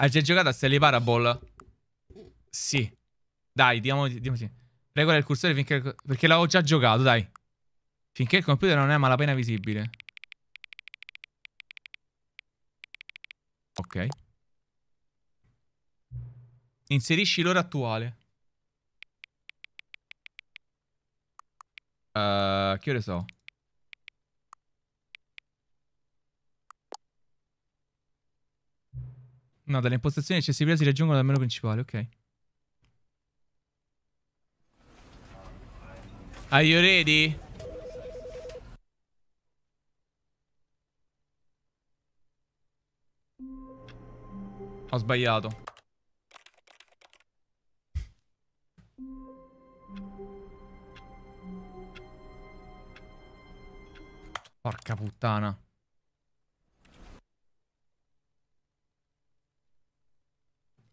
Hai già giocato a Stanley Parable? Sì. Dai, diamo, diamo sì. Regola il cursore finché... Perché l'avevo già giocato, dai. Finché il computer non è malapena visibile. Ok. Inserisci l'ora attuale. Uh, che ore so? No, dalle impostazioni accessibili si raggiungono dal menu principale, ok. Are you ready? Ho sbagliato. Porca puttana.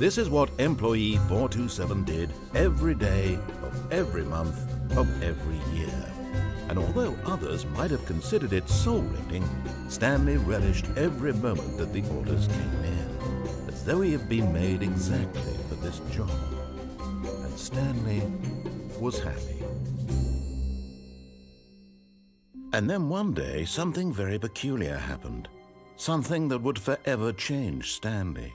This is what employee 427 did every day of every month of every year. And although others might have considered it soul-rending, Stanley relished every moment that the orders came in, as though he had been made exactly for this job. And Stanley was happy. And then one day, something very peculiar happened. Something that would forever change Stanley.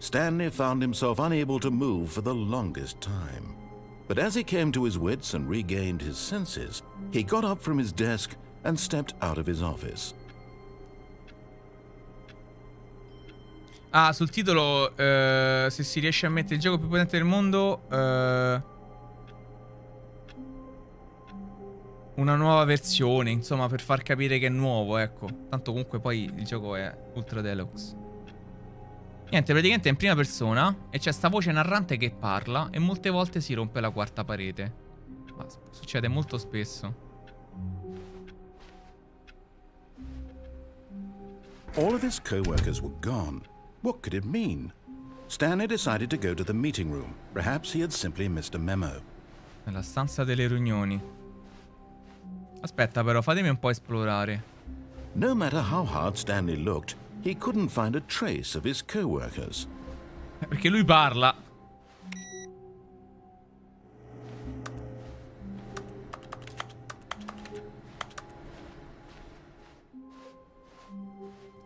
Stanley found himself unable to move for the longest time. But as he came to his wits and regained his senses, he got up from his desk and stepped out of his office. Ah, sul titolo, eh, se si riesce a mettere il gioco più potente del mondo, eh, una nuova versione, insomma, per far capire che è nuovo, ecco. Tanto comunque poi il gioco è Ultra Deluxe. Niente, praticamente è in prima persona e c'è sta voce narrante che parla e molte volte si rompe la quarta parete. Ma succede molto spesso. All of his co-workers were gone. What could it mean? Stanley decided to go to the meeting room. Perhaps he had simply missed a memo. Nella stanza delle riunioni. Aspetta però, fatemi un po' esplorare. No matter how hard Stanley looked, he couldn't find a trace of his co-workers. Perché lui parla.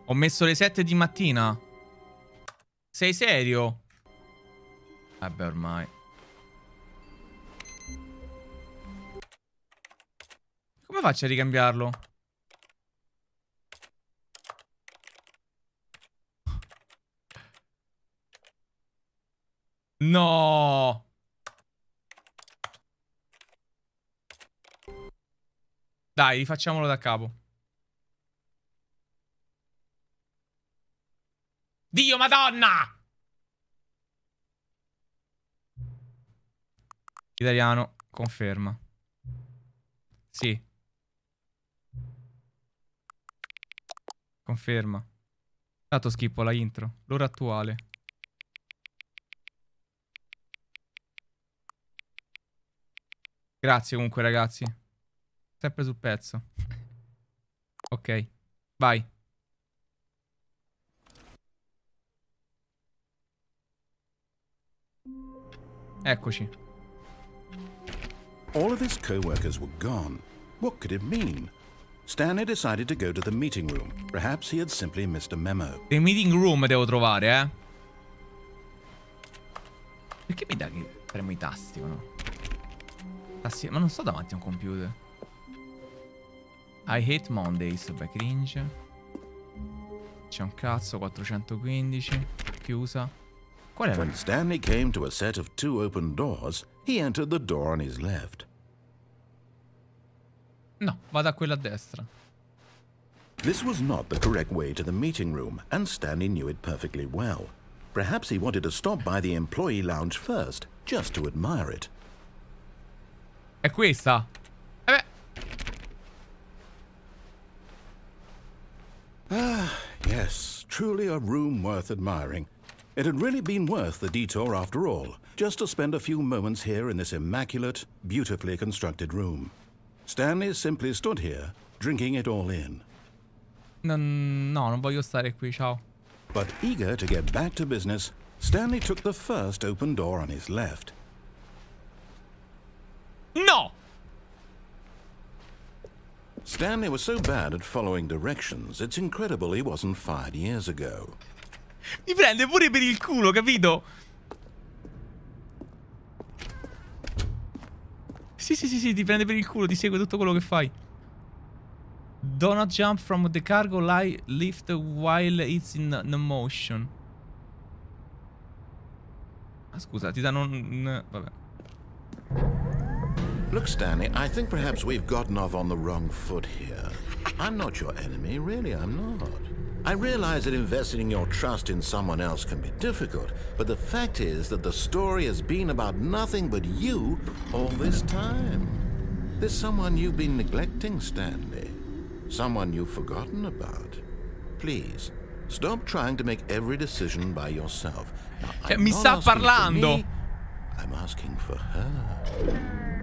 Ho messo le 7 di mattina. Sei serio? Vabbè ormai. Come faccio a ricambiarlo? No! Dai, rifacciamolo da capo. Dio madonna! Italiano, conferma. Sì. Conferma. Tanto schippo la intro. L'ora attuale. Grazie comunque ragazzi. Sempre sul pezzo. ok. Vai. Eccoci. All of his co-workers were gone. What could it mean? Stanley decided to go to the meeting room. Perhaps he had simply missed a memo. Il meeting room devo trovare, eh. Perché mi dà che premo i tasti o no? Ah, Tasti... Ma non sto davanti a un computer. I hate Mondays, vabbè, cringe. C'è un cazzo, 415. Chiusa. Qual è? When Stanley came to a set of two open doors, he entered the door on his left. No, vado a quella a destra. This was not the correct way to the meeting room, and Stanley knew it perfectly well. Perhaps he wanted to stop by the employee lounge first, just to admire it. È questa? Eh beh. Ah, yes, truly a room worth admiring. It had really been worth the detour after all, just to spend a few moments here in this immaculate, beautifully constructed room. Stanley simply stood here, drinking it all in. Non- no, non voglio stare qui, ciao. But eager to get back to business, Stanley took the first open door on his left. No! Stanley was so bad at following directions, it's incredible he wasn't fired years ago. Mi prende pure per il culo, capito? Sì, sì, sì, sì, ti prende per il culo, ti segue tutto quello che fai. Do not jump from the cargo li lift while it's in, in motion. Ah, scusa, ti danno un... Vabbè. Look, Stanley, I think perhaps we've gotten off on the wrong foot here. I'm not your enemy, really, I'm not. I realize that investing your trust in someone else can be difficult, but the fact is that the story has been about nothing but you all this time. There's someone you've been neglecting, Stanley. Someone you've forgotten about. Please, stop trying to make every decision by yourself. Now, Eh, I'm mi sta asking for parlando. me, I'm asking for her.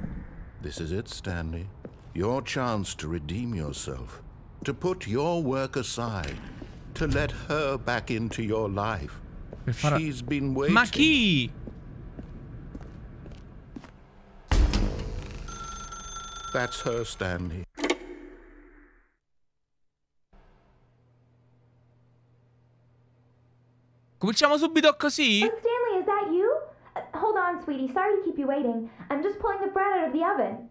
This is it, Stanley. Your chance to redeem yourself, to put your work aside, to let her back into your life. Per She's been waiting. Ma chi? That's her, Stanley. Cominciamo subito così? Oh, Stanley, is that you? Uh, hold on, sweetie. Sorry to keep you waiting. I'm just pulling the bread out of the oven.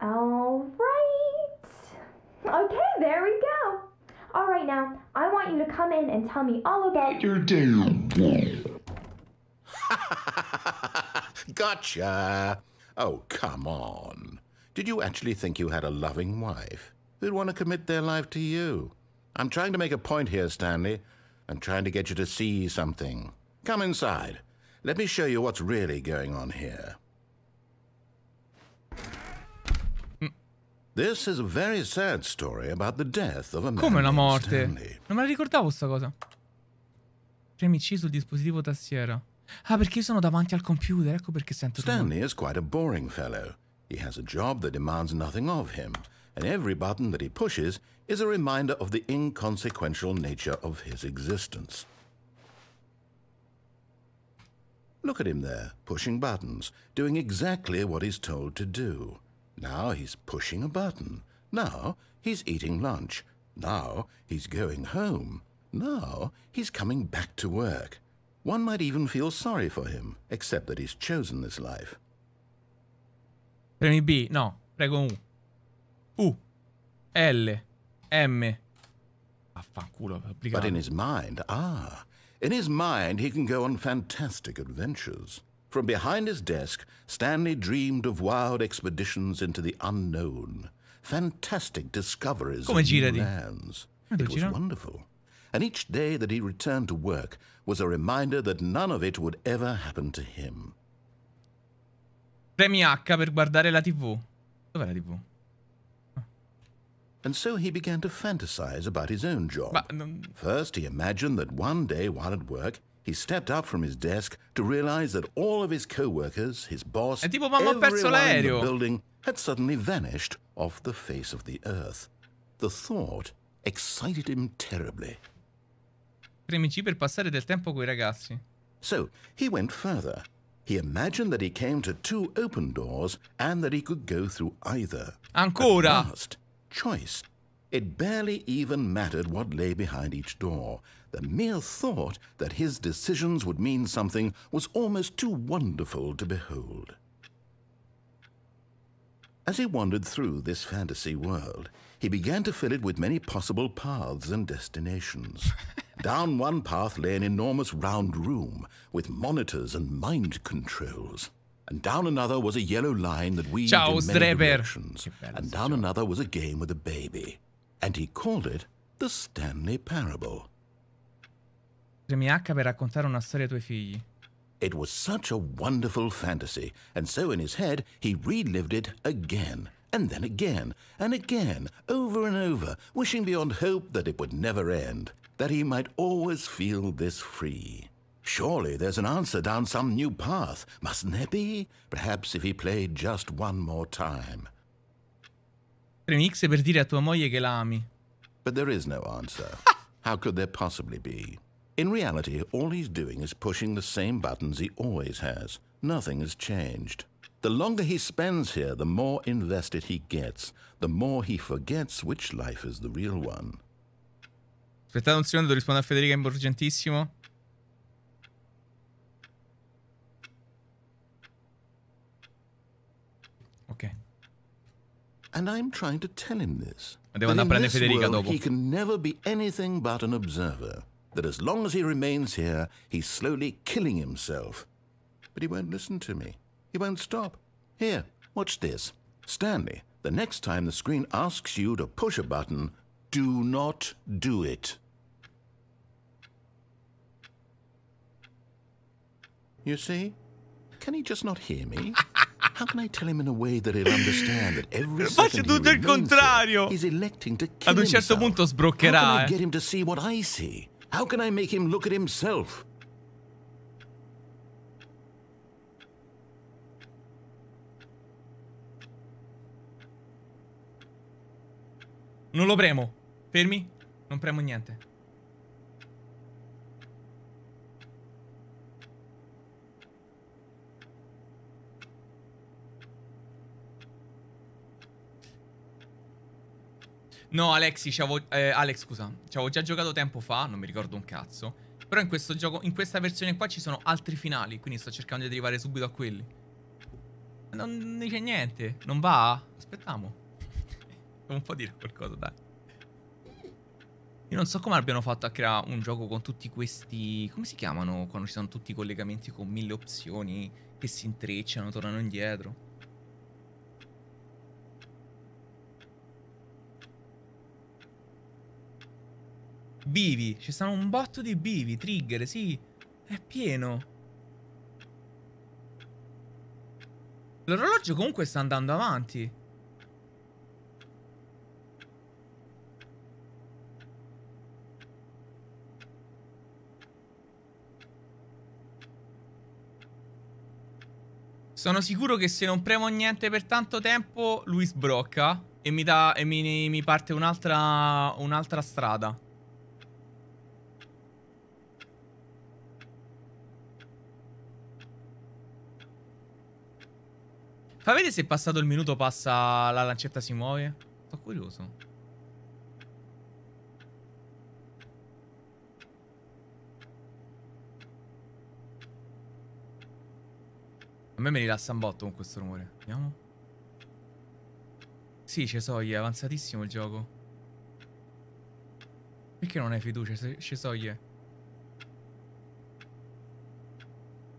All right. Okay, there we go. All right, now, I want you to come in and tell me all about your gotcha. Oh, come on. Did you actually think you had a loving wife who'd want to commit their life to you? I'm trying to make a point here, Stanley. I'm trying to get you to see something. Come inside. Let me show you what's really going on here. This is a very sad story about the death of a man Come una named morte? Stanley. Non me la ricordavo sta cosa. Premi C sul dispositivo tastiera. Ah, perché io sono davanti al computer, ecco perché sento. Stanley is quite a boring fellow. He has a job that demands nothing of him, and every button that he pushes is a reminder of the inconsequential nature of his existence. Look at him there, pushing buttons, doing exactly what he's told to do. Now he's pushing a button. Now he's eating lunch. Now he's going home. Now he's coming back to work. One might even feel sorry for him, except that he's chosen this life. Premi B, no, prego U. U. L. M. Affanculo, But in his mind, ah, in his mind, he can go on fantastic adventures. From behind his desk, Stanley dreamed of wild expeditions into the unknown, fantastic discoveries Come of new lands. It was wonderful. And each day that he returned to work was a reminder that none of it would ever happen to him. Premi H per guardare la TV. Dov'è la TV? And so he began to fantasize about his own job. Ma um, non... First, he imagined that one day while at work, he stepped up from his desk to realize that all of his co-workers, his boss, È tipo everyone in the building had suddenly vanished off the face of the earth. The thought excited him terribly. Premi per passare del tempo coi ragazzi. So he went further. He imagined that he came to two open doors and that he could go through either. Ancora? At last, choice. It barely even mattered what lay behind each door. The mere thought that his decisions would mean something was almost too wonderful to behold. As he wandered through this fantasy world, he began to fill it with many possible paths and destinations. Down one path lay an enormous round room with monitors and mind controls. And down another was a yellow line that weaved Ciao, in many Streber. directions. And down gioco. another was a game with a baby. And he called it the Stanley Parable. Premi H per raccontare una storia ai tuoi figli. It was such a wonderful fantasy, and so in his head he relived it again, and then again, and again, over and over, wishing beyond hope that it would never end, that he might always feel this free. Surely there's an answer down some new path, mustn't there be? Perhaps if he played just one more time. Premi X per dire a tua moglie che la ami. But there is no answer. How could there possibly be? In reality, all he's doing is pushing the same buttons he always has. Nothing has changed. The longer he spends here, the more invested he gets, the more he forgets which life is the real one. Aspettate un secondo, rispondo a Federica in urgentissimo. Ok. And I'm trying to tell him this. Devo andare a prendere Federica world, dopo. he can never be anything but an observer. That as long as he remains here, he's slowly killing himself. But he won't listen to me. He won't stop. Here, watch this. Stanley, the next time the screen asks you to push a button, do not do it. You see? Can he just not hear me? Faccio tutto il contrario. Ad un certo punto sbroccherà. Eh. How can I make him look at himself? Non lo premo. Fermi. Non premo niente. No, Alexi, eh, Alex, scusa. Ci avevo già giocato tempo fa, non mi ricordo un cazzo. Però in questo gioco, in questa versione qua ci sono altri finali, quindi sto cercando di arrivare subito a quelli. Non dice niente, non va? Aspettiamo. Un po' dire qualcosa, dai. Io non so come abbiano fatto a creare un gioco con tutti questi. Come si chiamano quando ci sono tutti i collegamenti con mille opzioni che si intrecciano, tornano indietro. Bivi, ci stanno un botto di bivi, trigger, sì, è pieno. L'orologio comunque sta andando avanti. Sono sicuro che se non premo niente per tanto tempo, lui sbrocca e mi dà e mi, mi parte un'altra un'altra strada. Fa vedere se passato il minuto passa la lancetta si muove. Sto curioso. A me mi rilassa un botto con questo rumore. Vediamo. Sì, è avanzatissimo il gioco. Perché non hai fiducia? È.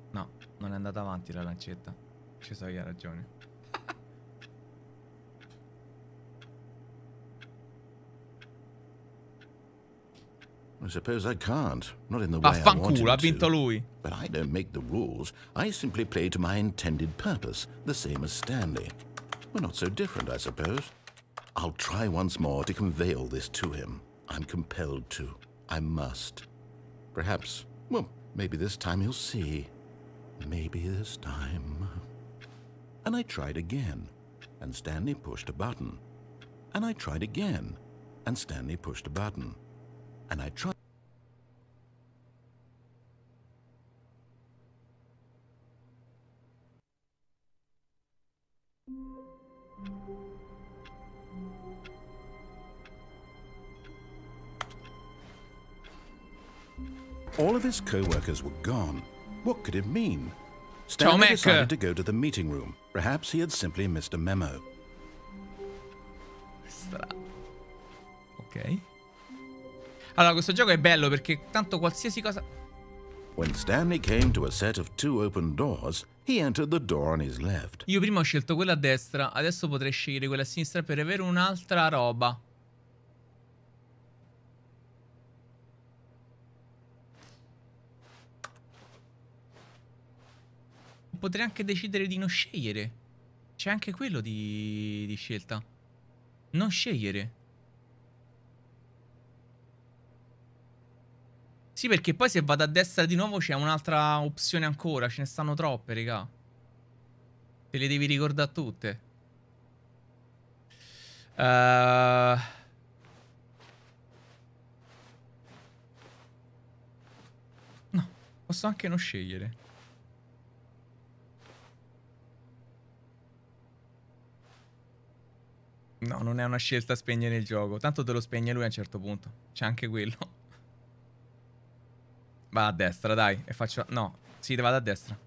No, non è andata avanti la lancetta. Ci so, ha ragione. I suppose I can't. Not in the ah, way I want Vaffanculo, ha vinto to. lui. But I don't make the rules. I simply play to my intended purpose, the same as Stanley. We're not so different, I suppose. I'll try once more to convey all this to him. I'm compelled to. I must. Perhaps, well, maybe this time he'll see. Maybe this time. And I tried again, and Stanley pushed a button. And I tried again, and Stanley pushed a button. And I tried. All of his co-workers were gone. What could it mean? Stanley Mac. decided to go to the meeting room. Perhaps he had simply missed a memo. Strano. Ok. Allora, questo gioco è bello perché tanto qualsiasi cosa... When Stanley came to a set of two open doors, he entered the door on his left. Io prima ho scelto quella a destra, adesso potrei scegliere quella a sinistra per avere un'altra roba. Potrei anche decidere di non scegliere. C'è anche quello di, di scelta. Non scegliere. Sì, perché poi se vado a destra di nuovo c'è un'altra opzione ancora. Ce ne stanno troppe, raga. Te le devi ricordare tutte. Uh... No, posso anche non scegliere. No, non è una scelta spegnere il gioco. Tanto te lo spegne lui a un certo punto. C'è anche quello. Va a destra, dai. E faccio... No, sì, vado a destra.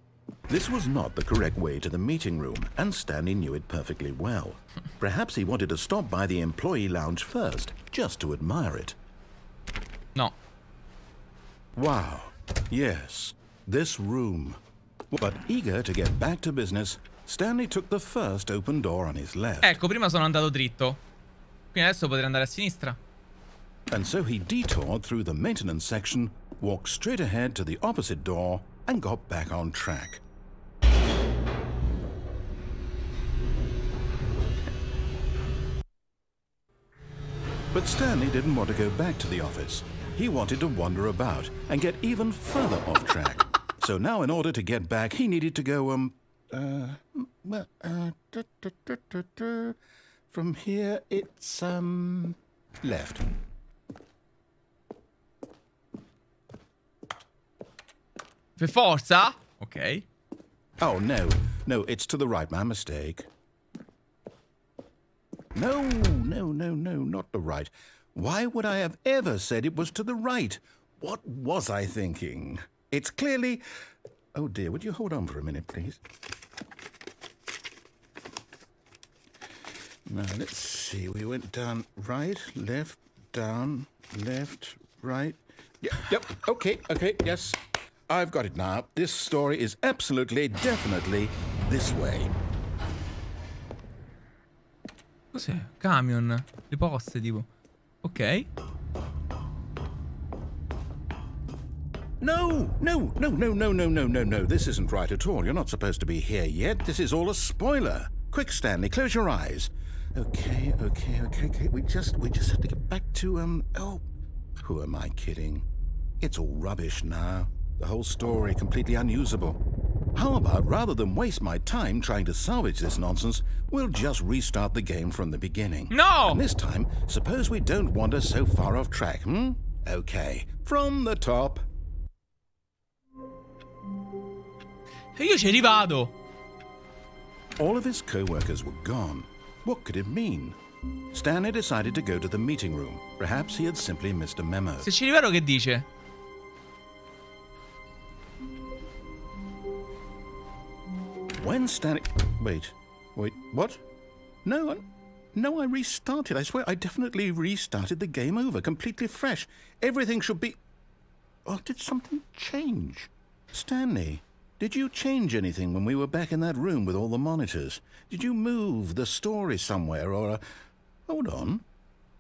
This was not the correct way to the meeting room, and Stanley knew it perfectly well. Perhaps he wanted to stop by the employee lounge first, just to admire it. No. Wow. Yes, this room. But eager to get back to business, Stanley took the first open door on his left. Ecco, prima sono andato dritto. Quindi adesso potrei andare a sinistra. And so he detoured through the maintenance section, walked straight ahead to the opposite door, and got back on track. But Stanley didn't want to go back to the office. He wanted to wander about and get even further off track. So now, in order to get back, he needed to go, um, uh, uh, from here it's, um, left. Per forza? Ok. Oh, no. No, it's to the right. My mistake. No, no, no, no, not the right. Why would I have ever said it was to the right? What was I thinking? It's clearly. Oh dear, would you hold on for a minute, please? Now, let's see. We went down right, left, down, left, right. Yep, yep. Okay, okay, yes. I've got it now. This story is absolutely, definitely this way. Cos'è? Camion. Le poste, tipo. Ok. No, no, no, no, no, no, no, no, no. This isn't right at all. You're not supposed to be here yet. This is all a spoiler. Quick, Stanley, close your eyes. Okay, okay, okay, okay. We just, we just have to get back to um. Oh, who am I kidding? It's all rubbish now. The whole story completely unusable. How about rather than waste my time trying to salvage this nonsense, we'll just restart the game from the beginning. No! And this time, suppose we don't wander so far off track, hmm? Okay, from the top. E io ci rivado. All of his co-workers were gone. What could it mean? Stanley decided to go to the meeting room. Perhaps he had simply missed a memo. Se ci rivado che dice? When Stanley... Wait. Wait, what? No, I... No, I restarted. I swear I definitely restarted the game over, completely fresh. Everything should be... Oh, did something change? Stanley, did you change anything when we were back in that room with all the monitors? Did you move the story somewhere or... Uh... Hold on.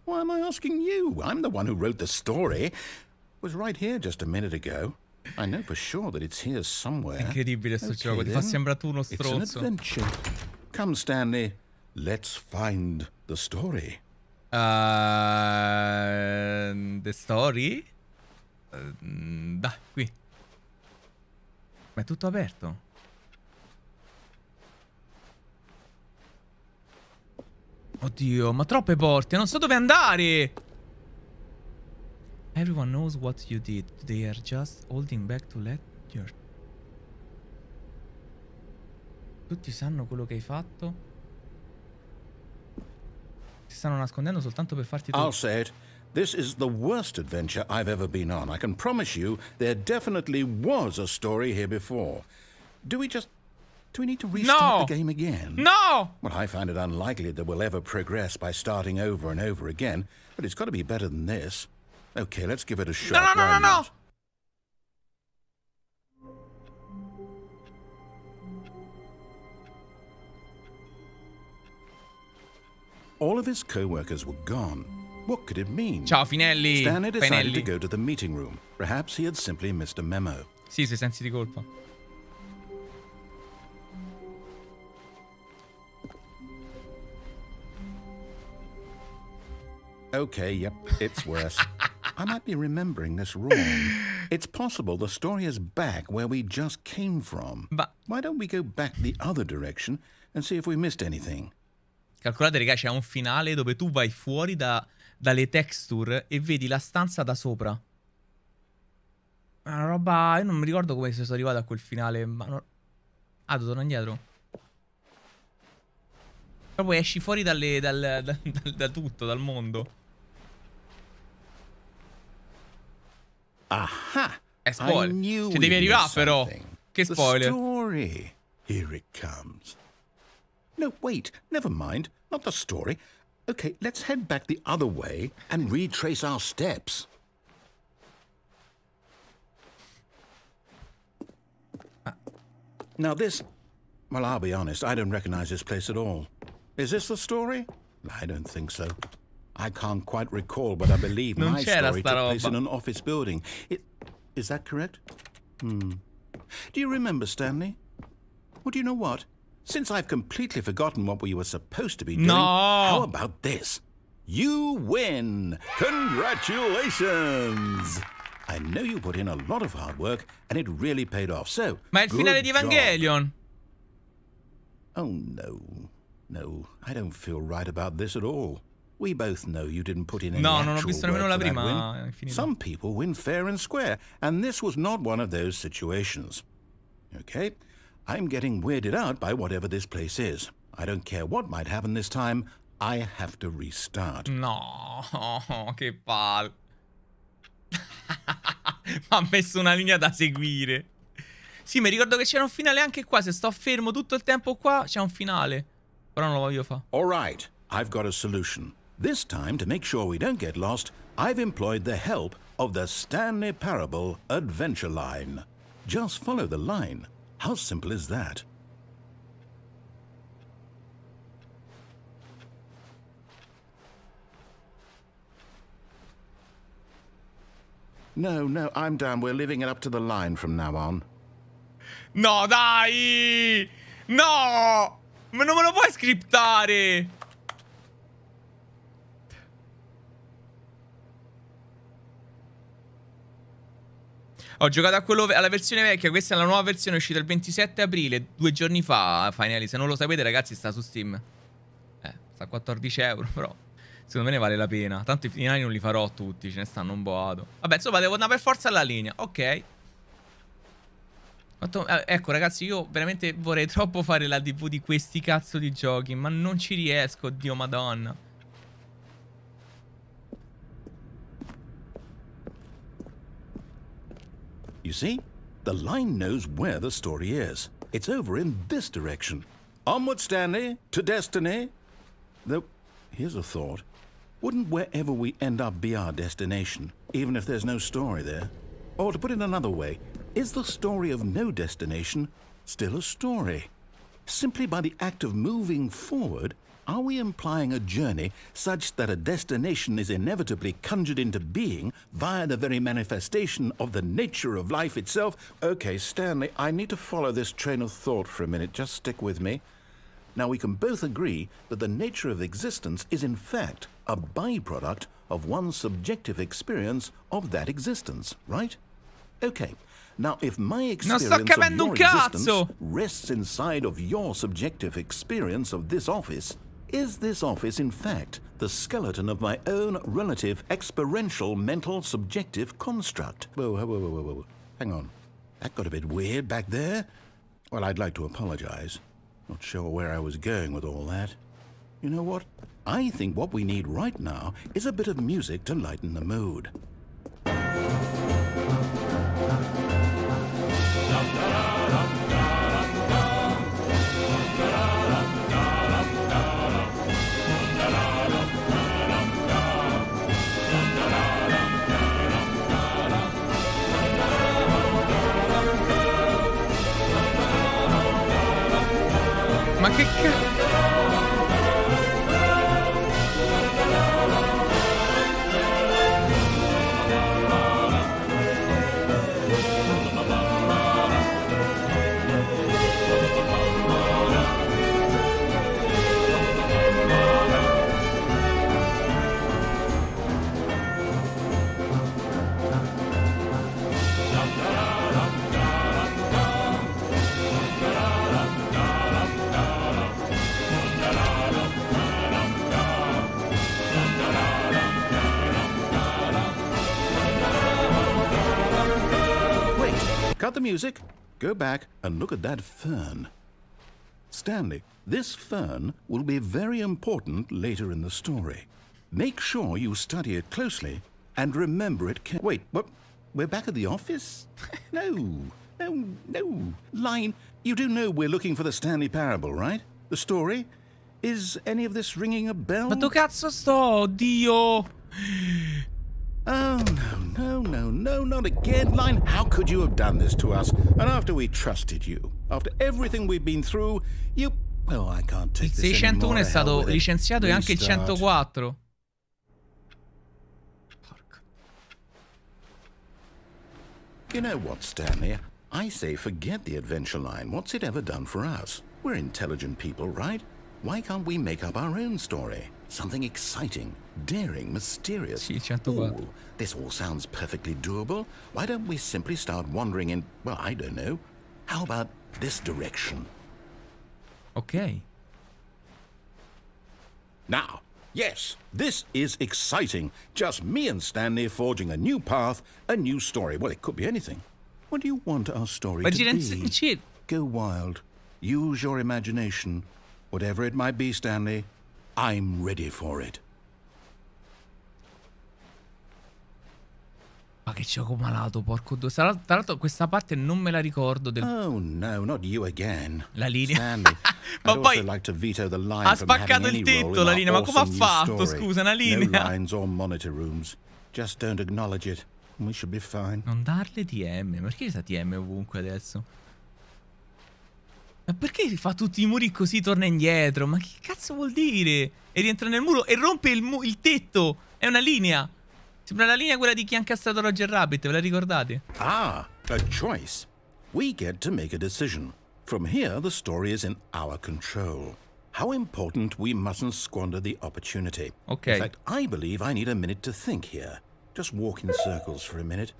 Why am I asking you? I'm the one who wrote the story. It was right here just a minute ago. I know for sure that it's here somewhere. Incredibile sto Okay, gioco, ti fa sembrare tu uno It's an adventure. Come, Stanley. Let's find the story. Uh, the story? Uh, dai, qui. Ma è tutto aperto. Oddio, ma troppe porte, non so dove andare. Everyone knows what you did. They are just holding back to let your... Tutti sanno quello che hai fatto. Si stanno nascondendo soltanto per farti I'll say it. This is the worst adventure I've ever been on. I can promise you there definitely was a story here before. Do we just. Do we need to restart No. the game again? No! Well, I find it unlikely that we'll ever progress by starting over and over again, but it's got to be better than this. Okay, let's give it a shot. No, no, no, no, no! All of his co-workers were gone. What could it mean? Ciao, Finelli. Stanley decided to Finelli. go to the meeting room. Perhaps he had simply missed a memo. Sì, se sensi di colpa. Okay, yep, it's worse. I might be remembering this wrong. It's possible the story is back where we just came from. Ma Why don't we go back the other direction and see if we missed anything? calcolate, raga, c'è un finale dove tu vai fuori da- dalle texture e vedi la stanza da sopra. È Una roba... Io non mi ricordo come se sono arrivato a quel finale, ma... non- Ah, devo tornare indietro? Proprio esci fuori dalle, dal, da, da- da tutto, dal mondo. Aha! È spoiler. I knew Ci devi arrivare però. Che spoiler. Here it comes. No, wait. Never mind. Not the story. Okay, let's head back the other way and retrace our steps. Now this... Well, I'll be honest. I don't recognize this place at all. Is this the story? I don't think so. I can't quite recall, but I believe my story took place in an office building. It, is that correct? Hmm. Do you remember, Stanley? Well, do you know what? Since I've completely forgotten what we were supposed to be doing, No. how about this? You win! Congratulations! I know you put in a lot of hard work, and it really paid off. So, Ma è il finale di job. Evangelion. Oh, no. No, I don't feel right about this at all. We both know you didn't put in any No, non ho visto nemmeno la prima. Some people win fair and square, and this was not one of those situations. Okay? I'm getting weirded out by whatever this place is. I don't care what might happen this time. I have to restart. No, che palle. ha messo una linea da seguire. Sì, mi ricordo che c'era un finale anche qua. Se sto fermo tutto il tempo qua, c'è un finale. Però non lo voglio fare. All right, I've got a solution. This time, to make sure we don't get lost, I've employed the help of the Stanley Parable Adventure Line. Just follow the line. How simple is that? No, no, I'm down. We're living it up to the line from now on. No, dai! No! Ma non me lo puoi scriptare! Ho giocato a quello, alla versione vecchia, questa è la nuova versione uscita il 27 aprile, due giorni fa, Finally. Se non lo sapete ragazzi sta su Steam. Eh, sta a 14 euro, però secondo me ne vale la pena. Tanto i finali non li farò tutti, ce ne stanno un boato. Vabbè, insomma, devo andare per forza alla linea, ok. Eh, ecco ragazzi io veramente vorrei troppo fare la tv di questi cazzo di giochi Ma non ci riesco, Dio madonna You see? The line knows where the story is. It's over in this direction. Onward, Stanley, to destiny. Though, here's a thought. Wouldn't wherever we end up be our destination, even if there's no story there? Or to put it another way, is the story of no destination still a story? Simply by the act of moving forward, are we implying a journey such that a destination is inevitably conjured into being via the very manifestation of the nature of life itself? Okay, Stanley, I need to follow this train of thought for a minute. Just stick with me. Now, we can both agree that the nature of existence is, in fact, a byproduct of one's subjective experience of that existence, right? Okay. Now, if my experience of your existence rests inside of your subjective experience of this office, is this office, in fact, the skeleton of my own relative experiential mental subjective construct? Whoa, whoa, whoa, whoa, whoa. Hang on. That got a bit weird back there. Well, I'd like to apologize. Not sure where I was going with all that. You know what? I think what we need right now is a bit of music to lighten the mood. Ma cut the music, go back and look at that fern. Stanley, this fern will be very important later in the story. Make sure you study it closely and remember it. Ca- Wait, what? We're back at the office? no, no, no. Line, you do know we're looking for the Stanley Parable, right? The story? Is any of this ringing a bell? Ma dove cazzo sto? Oddio! Oh, no, no, no, no, not again. Line, how could you have done this to us? And after we trusted you, after everything we've been through, you. Oh, I can't take Il this 601 anymore. è To stato hell with it. licenziato e anche il 104. Porca. You know what, Stanley? I say forget the adventure line. What's it ever done for us? We're intelligent people, right? Why can't we make up our own story? Something exciting, daring, mysterious. Sì, 104. Ooh, this all sounds perfectly doable. Why don't we simply start wandering in, well, I don't know. How about this direction? Ok. Now, yes, this is exciting. Just me and Stanley forging a new path, a new story. Well, it could be anything. What do you want our story Ma to be? Go wild. Use your imagination. Whatever it might be, Stanley, I'm ready for it. Ma che gioco malato, porco due. Tra l'altro questa parte non me la ricordo del... Oh no, not you again. La linea. Ma poi like ha spaccato il tetto la linea, ma come ha awesome fatto, scusa, una No linea? lines or monitor rooms. Just don't acknowledge it. We should be fine. Non darle TM. Ma perché sta TM ovunque adesso? Ma perché fa tutti i muri così torna indietro? Ma che cazzo vuol dire? E rientra nel muro e rompe il, mu- il tetto. È una linea. Sembra la linea quella di chi ha incastrato Roger Rabbit, ve la ricordate? Ah, a choice. We get to make a decision. From here, the story is in our control. How important we mustn't squander the opportunity. Okay. In fact, I believe I need a minute to think here. Just walk in circles for a minute.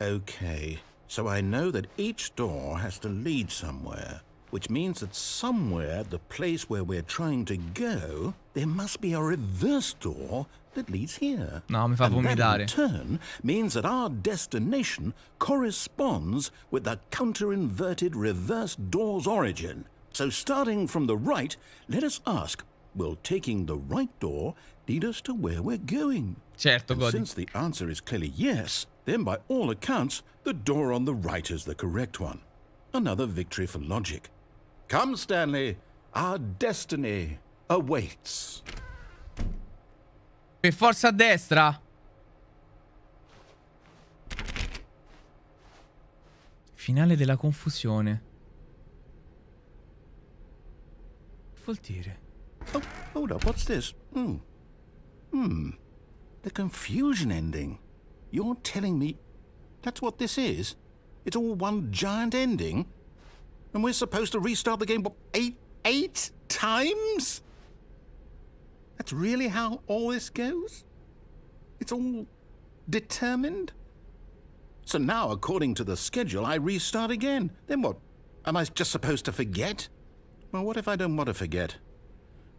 Okay, so I know that each door has to lead somewhere, which means that somewhere, the place where we're trying to go, there must be a reverse door that leads here. No, mi fa And that vomitare. in turn means that our destination corresponds with the counter-inverted reverse door's origin. So starting from the right, let us ask, will taking the right door lead us to where we're going? Certo, And since the answer is clearly yes, then by all accounts, the door on the right is the correct one. Another victory for logic. Come, Stanley, our destiny awaits. Per forza a destra. Finale della confusione. Vuol dire? Oh, hold up, what's this? Hmm. Hmm. The confusion ending. You're telling me that's what this is? It's all one giant ending? And we're supposed to restart the game eight eight times? That's really how all this goes? It's all determined? So now, according to the schedule, I restart again. Then what? Am I just supposed to forget? Well, what if I don't want to forget?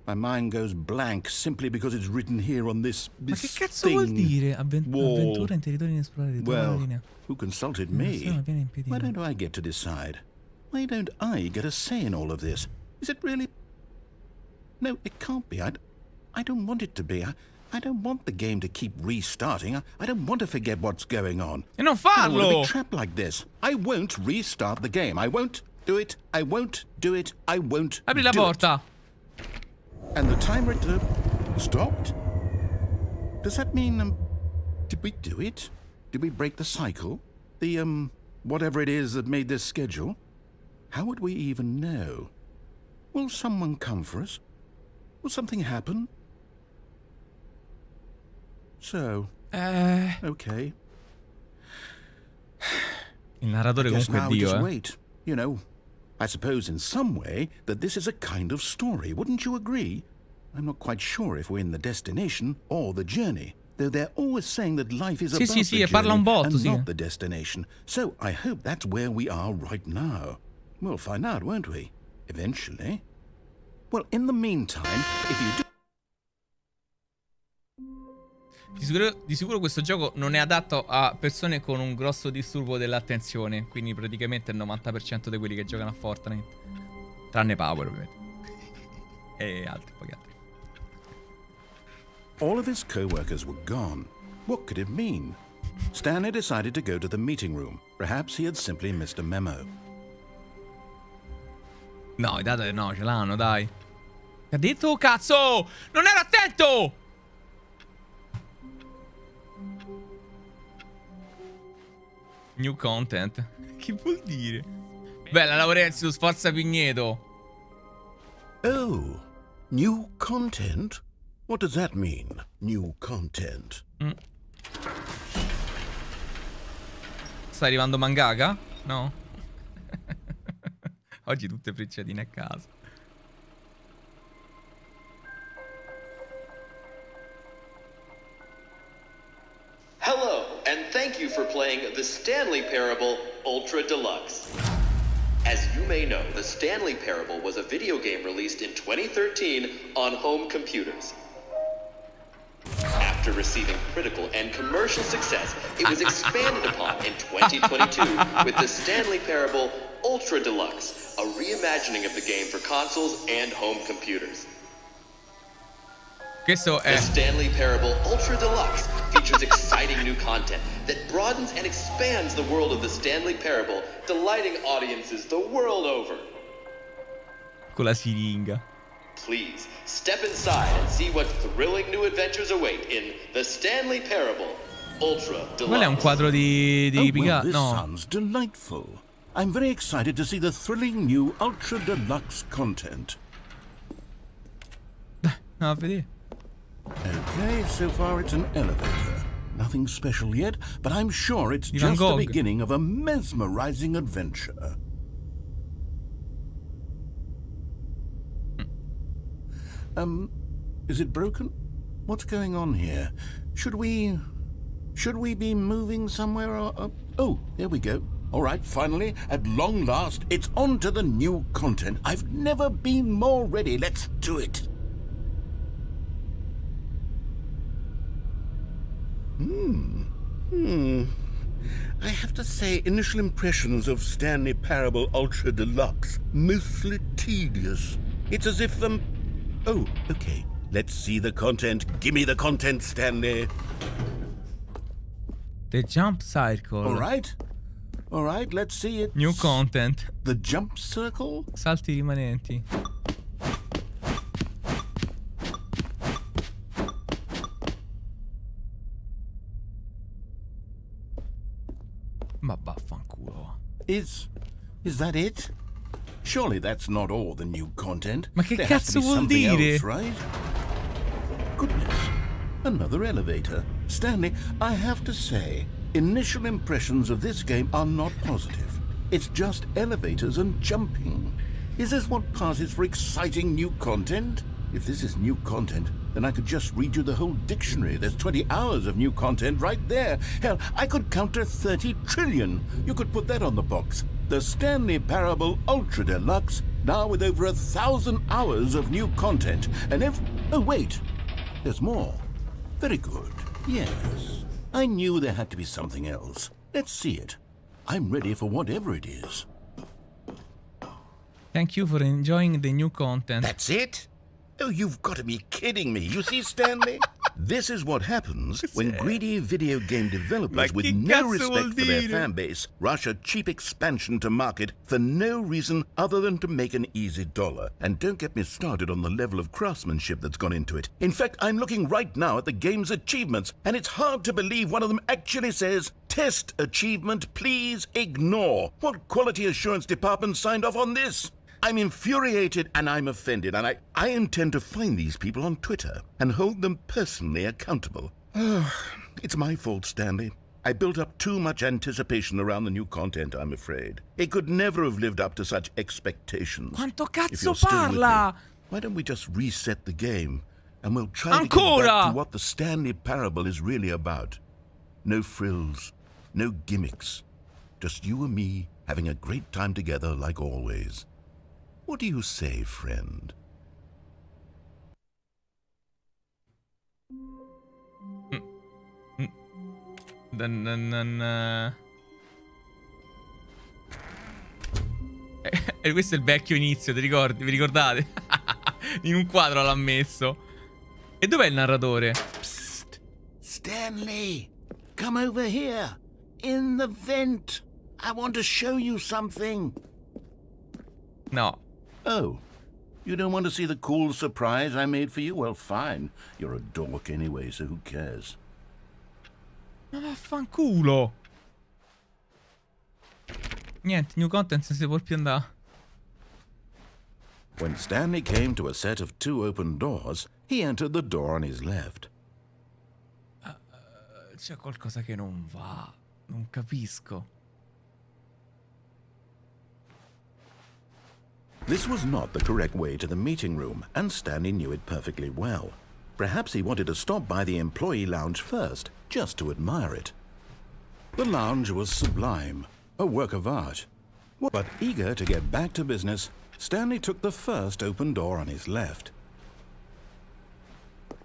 My mind goes blank simply because it's written here on this, Ma this che cazzo vuol thing. dire? Avven- wall. avventura in territori inesplorati. Well, who consulted me? sono piena in piedi. Why don't I get to decide? Why don't I get a say in all of this? Is it really... No, it can't be. I, I don't want it to be. I, I don't want the game to keep restarting. I, I don't want to forget what's going on. E non I don't want to be trapped like this. I won't restart the game. I won't do it. I won't do it. I won't Apri la it. porta. And the timer uh, stopped? Does that mean, um, did we do it? Did we break the cycle? The, um, whatever it is that made this schedule? How would we even know? Will someone come for us? Will something happen? So, Eh, okay. il narratore Guess comunque now we Dio, just eh. wait. You know, I suppose in some way that this is a kind of story. Wouldn't you agree? I'm not quite sure if we're in the destination or the journey. Though they're always saying that life is Sì, about sì, sì, the parla un journey botto, and sì. not the destination. So I hope that's where we are right now. We'll find out, won't we? Eventually. Well, in the meantime, if you do Di sicuro, di sicuro questo gioco non è adatto a persone con un grosso disturbo dell'attenzione. Quindi praticamente il 90% di quelli che giocano a Fortnite. Tranne Power, ovviamente. E altri, pochi altri. All of his co-workers were gone. What could it mean? Stanley decided to go to the meeting room. Perhaps he had simply missed a memo. No, i dati no, ce l'hanno, dai. Che ha detto, cazzo? Non ero attento! New content. Che vuol dire? Bella, Laurenzio, sforza Pigneto. Oh, new content? What does that mean, new content? Sta arrivando mangaka? No? Oggi tutte a caso. Hello, and thank you for playing the Stanley Parable Ultra Deluxe. As you may know, the Stanley Parable was a video game released in 2013 on home computers. After receiving critical and commercial success, it was expanded upon in 2022 with the Stanley Parable Ultra Deluxe, a reimagining of the game for consoles and home computers. Questo The. Eh. Stanley Parable Ultra Deluxe features exciting new content that broadens and expands the world of the Stanley Parable, delighting audiences the world over. Con la siringa. Please step inside and see what thrilling new adventures await in The Stanley Parable Ultra Quello è un Deluxe. quadro di... di oh, well, this No. sounds delightful. I'm very excited to see the thrilling new ultra deluxe content. No, a vedere. Okay, so far it's an elevator. Nothing special yet, but I'm sure it's Di Van just the beginning of a mesmerizing adventure. Um, is it broken? What's going on here? Should we. Should we be moving somewhere or. Uh, oh, there we go. All right, finally, at long last, it's on to the new content. I've never been more ready. Let's do it. Hmm. I have to say, initial impressions of Stanley Parable Ultra Deluxe mostly tedious. It's as if um. Oh, okay. Let's see the content. Gimme the content, Stanley. The Jump Circle. All right. All right. Let's see it. New content. The jump circle. Salti rimanenti. Ma vaffanculo. Is is that it? Surely that's not all the new content. Ma che there has to cazzo be vuol something dire? Else, right? Goodness. Another elevator. Stanley, I have to say, initial impressions of this game are not positive. It's just elevators and jumping. Is this what passes for exciting new content? If this is new content, then I could just read you the whole dictionary. There's 20 hours of new content right there. Hell, I could count to 30 trillion. You could put that on the box. The Stanley Parable Ultra Deluxe, now with over a thousand hours of new content. And if. Oh, wait. There's more. Very good. Yes. I knew there had to be something else. Let's see it. I'm ready for whatever it is. Thank you for enjoying the new content. That's it? Oh, you've got to be kidding me. You see, Stanley? this is what happens when greedy video game developers with no respect for their dire? fan base rush a cheap expansion to market for no reason other than to make an easy dollar. And don't get me started on the level of craftsmanship that's gone into it. In fact, I'm looking right now at the game's achievements, and it's hard to believe one of them actually says, Test achievement, please ignore. What quality assurance department signed off on this? I'm infuriated and I'm offended, and I, I intend to find these people on Twitter and hold them personally accountable. it's my fault, Stanley. I built up too much anticipation around the new content, I'm afraid. It could never have lived up to such expectations. Quanto cazzo you're still with me, parla? why don't we just reset the game and we'll try to get back to what the Stanley Parable is really about? No frills, no gimmicks. Just you and me having a great time together like always. What do you say, friend? Dun, dun, dun, eh. E questo è il vecchio inizio, ti ricordi? Vi ricordate? In un quadro l'ha messo. E dov'è il narratore? Psst! Stanley! Come over here! In the vent! I want to show you something! No. Oh, you don't want to see the cool surprise I made for you? Well, fine. You're a dork anyway, so who cares? Ma vaffanculo. Niente, new content non si può più andare. When Stanley came to a set of two open doors, he entered the door on his left. C'è qualcosa che non va. Non capisco. This was not the correct way to the meeting room, and Stanley knew it perfectly well. Perhaps he wanted to stop by the employee lounge first, just to admire it. The lounge was sublime, a work of art. But eager to get back to business, Stanley took the first open door on his left.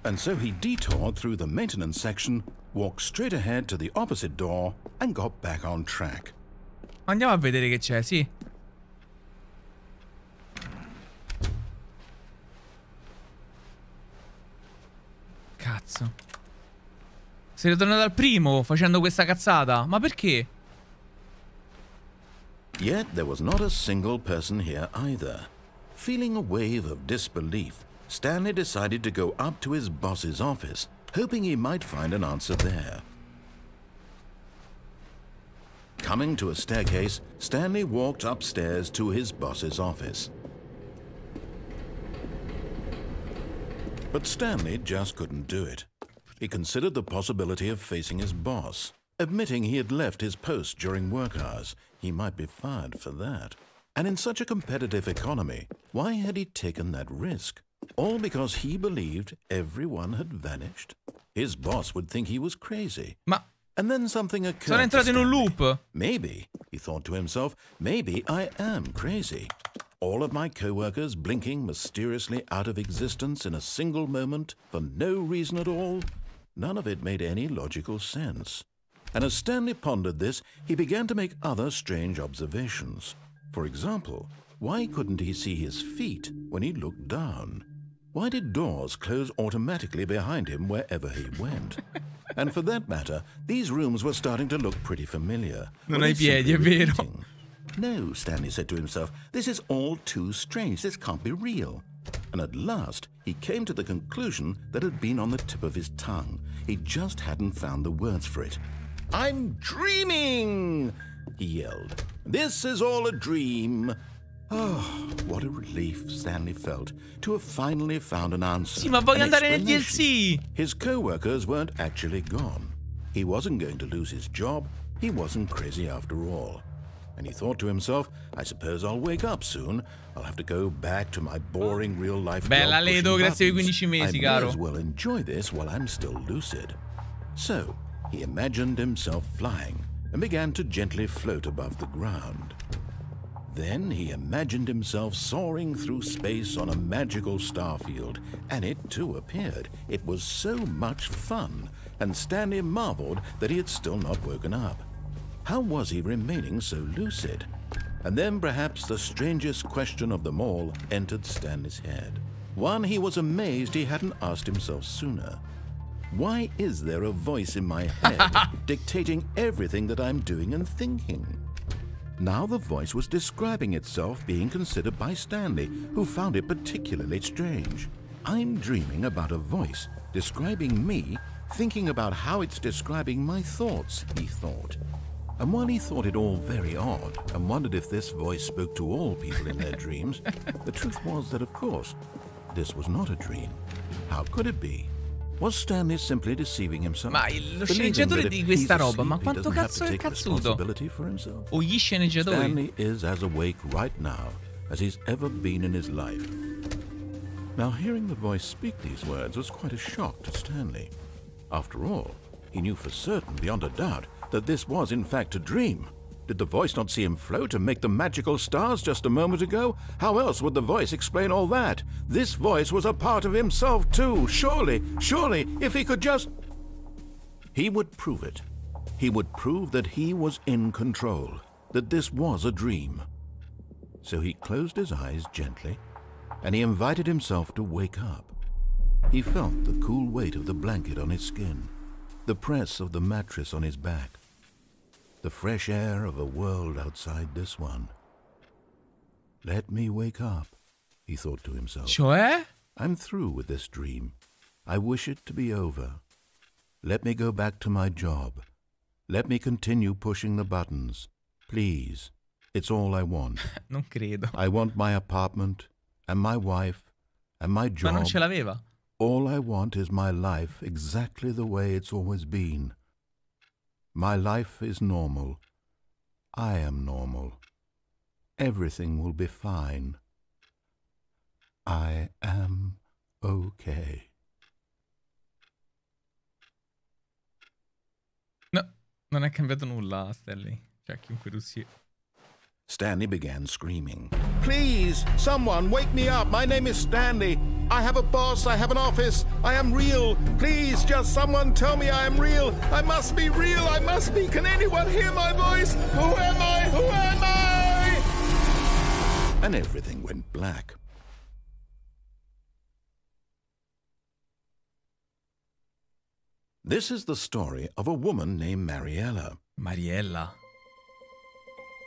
And so he detoured through the maintenance section, walked straight ahead to the opposite door, and got back on track. Andiamo a vedere che c'è, sì. Cazzo. Sei ritornato al primo facendo questa cazzata. Ma perché? Yet there was not a single person here either. Feeling a wave of disbelief, Stanley decided to go up to his boss's office, hoping he might find an answer there. Coming to a staircase, Stanley walked upstairs to his boss's office. But Stanley just couldn't do it. He considered the possibility of facing his boss. Admitting he had left his post during work hours, he might be fired for that. And in such a competitive economy, why had he taken that risk? All because he believed everyone had vanished? His boss would think he was crazy. Ma And then something occurred. sono to entrato in un loop. Maybe, he thought to himself, maybe I am crazy. All of my coworkers blinking mysteriously out of existence in a single moment for no reason at all. None of it made any logical sense. And as Stanley pondered this, he began to make other strange observations. For example, why couldn't he see his feet when he looked down? Why did doors close automatically behind him wherever he went? and for that matter, these rooms were starting to look pretty familiar. Non hai piedi, è vero. No, Stanley said to himself, this is all too strange. This can't be real. And at last, he came to the conclusion that had been on the tip of his tongue. He just hadn't found the words for it. I'm dreaming! He yelled. This is all a dream. Oh, what a relief Stanley felt to have finally found an answer. Sì, ma voglio an andare nel. DLC. His co-workers weren't actually gone. He wasn't going to lose his job. He wasn't crazy after all. And he thought to himself, I suppose I'll wake up soon. I'll have to go back to my boring real-life Bella, job Ledo, grazie per i buttons. 15 mesi, I may caro. as well enjoy this while I'm still lucid. So, he imagined himself flying and began to gently float above the ground. Then he imagined himself soaring through space on a magical starfield, and it too appeared. It was so much fun, and Stanley marveled that he had still not woken up. How was he remaining so lucid? And then perhaps the strangest question of them all entered Stanley's head. One he was amazed he hadn't asked himself sooner. Why is there a voice in my head dictating everything that I'm doing and thinking? Now the voice was describing itself being considered by Stanley, who found it particularly strange. I'm dreaming about a voice describing me, thinking about how it's describing my thoughts, he thought. And while he thought it all very odd and wondered if this voice spoke to all people in their dreams, the truth was that, of course, this was not a dream. How could it be? Was Stanley simply deceiving himself? Ma lo sceneggiatore di questa roba, ma quanto cazzo è cazzuto? O gli sceneggiatori? Stanley is as awake right now as he's ever been in his life. Now, hearing the voice speak these words was quite a shock to Stanley. After all, he knew for certain, beyond a doubt, that this was in fact a dream. Did the voice not see him float and make the magical stars just a moment ago? How else would the voice explain all that? This voice was a part of himself too. Surely, surely, if he could just. He would prove it. He would prove that he was in control, that this was a dream. So he closed his eyes gently, and he invited himself to wake up. He felt the cool weight of the blanket on his skin, the press of the mattress on his back the fresh air of a world outside this one. Let me wake up, he thought to himself. Cioè? I'm through with this dream. I wish it to be over. Let me go back to my job. Let me continue pushing the buttons. Please. It's all I want. non credo. I want my apartment and my wife and my job. Ma non ce l'aveva. All I want is my life exactly the way it's always been. My life is normal. I am normal. Everything will be fine. I am okay. No, non è cambiato nulla, Stanley. Cioè, chiunque tu sia. Stanley began screaming. Please, someone, wake me up. My name is Stanley. I have a boss. I have an office. I am real. Please, just someone tell me I am real. I must be real. I must be. Can anyone hear my voice? Who am I? Who am I? And everything went black. This is the story of a woman named Mariella. Mariella.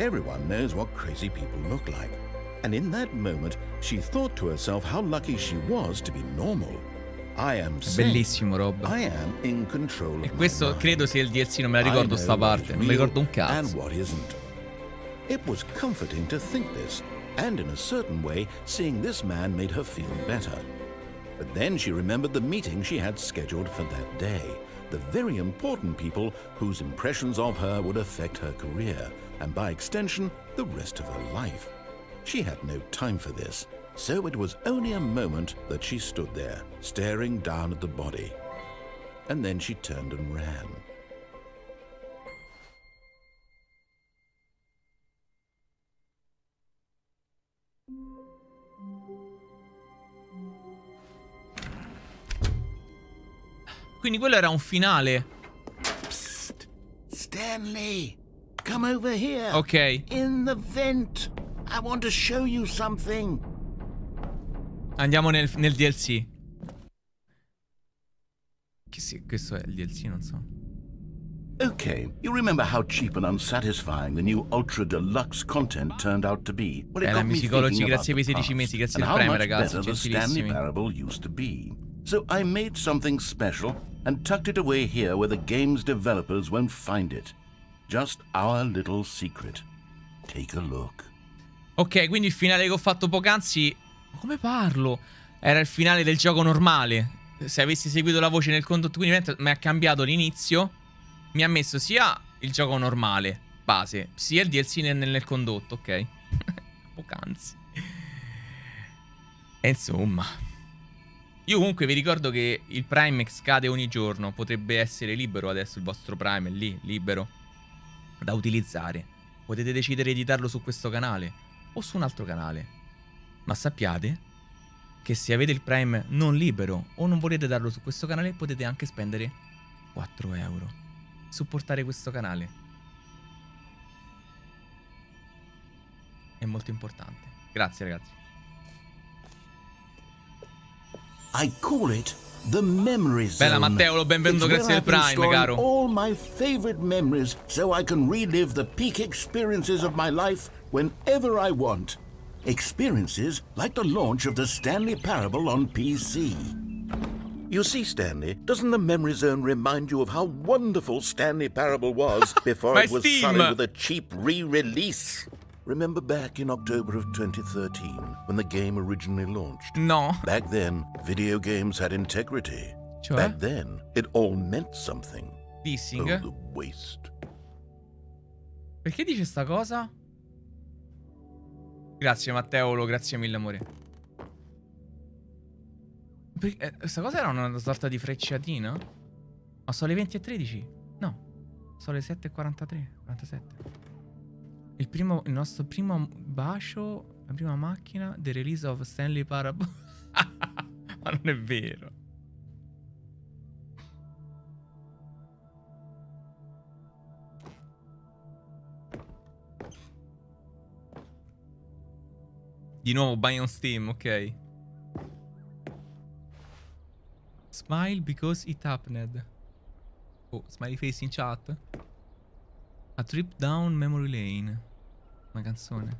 Everyone knows what crazy people look like. And in that moment, she thought to herself how lucky she was to be normal. I am. Bellissimo, Rob. I am in control E of questo credo sia il DLC, non me la ricordo sta parte, non mi ricordo un And cazzo. what isn't. It was comforting to think this, and in a certain way, seeing this man made her feel better. But then she remembered the meeting she had scheduled for that day, the very important people whose impressions of her would affect her career, and by extension, the rest of her life. She had no time for this, so it was only a moment that she stood there, staring down at the body. And then she turned and ran. Quindi quello era un finale. Psst! Stanley! Come over here! Ok. In the vent! I want to show you something! Andiamo nel, nel DLC. Che sì, questo è il DLC, non so. Okay, you remember how cheap and unsatisfying the new Ultra Deluxe content turned out to be? Well, Bella, musicologi, grazie per i 16 mesi, grazie and how Prime, much ragazzi, better the Stanley. Parable used to be. So I made something special and tucked it away here where the game's developers won't find it. Just our little secret. Take a look. Ok, quindi il finale che ho fatto poc'anzi. Come parlo? Era il finale del gioco normale. Se avessi seguito la voce nel condotto, quindi mi ha cambiato l'inizio. Mi ha messo sia il gioco normale, base, sia il DLC nel, nel condotto, ok? poc'anzi. E insomma. Io comunque vi ricordo che il Prime scade ogni giorno. Potrebbe essere libero adesso il vostro Prime, è lì, libero da utilizzare. Potete decidere di darlo su questo canale o su un altro canale. Ma sappiate che se avete il Prime non libero o non volete darlo su questo canale, potete anche spendere 4 euro. Supportare questo canale. È molto importante. Grazie ragazzi. I call it the memory zone. Bella Matteo, lo benvenuto, grazie where del I've Prime, caro. all my favorite memories so I can relive the peak experiences of my life whenever I want. Experiences like the launch of the Stanley Parable on PC. You see, Stanley, doesn't the memory zone remind you of how wonderful Stanley Parable was before it was sullied with a cheap re-release? Remember back in October of 2013 when the game originally launched? No. Back then, video games had integrity. Cioè? Back then, it all meant something. Dissing. Oh, the waste. Perché dice sta cosa? Grazie Matteolo, grazie mille amore. Per- eh, Questa cosa era una sorta di frecciatina? Ma sono le 20 e 13? No, sono le 7 e 43, 47. Il, primo, il nostro primo bacio, la prima macchina, the release of Stanley Parable. Ma non è vero. Di nuovo buy on Steam, ok. Smile because it happened. Oh, smiley face in chat. A trip down memory lane. Una canzone.